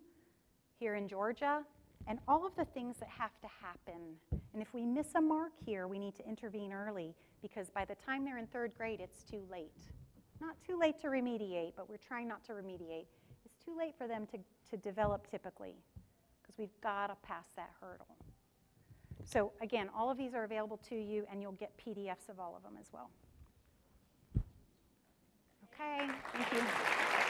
here in Georgia and all of the things that have to happen. And if we miss a mark here, we need to intervene early because by the time they're in third grade, it's too late. Not too late to remediate, but we're trying not to remediate. Too late for them to, to develop typically because we've got to pass that hurdle. So again, all of these are available to you and you'll get PDFs of all of them as well. Okay, thank you.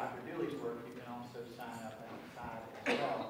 Dr. Dooley's work, you can also sign up outside as well.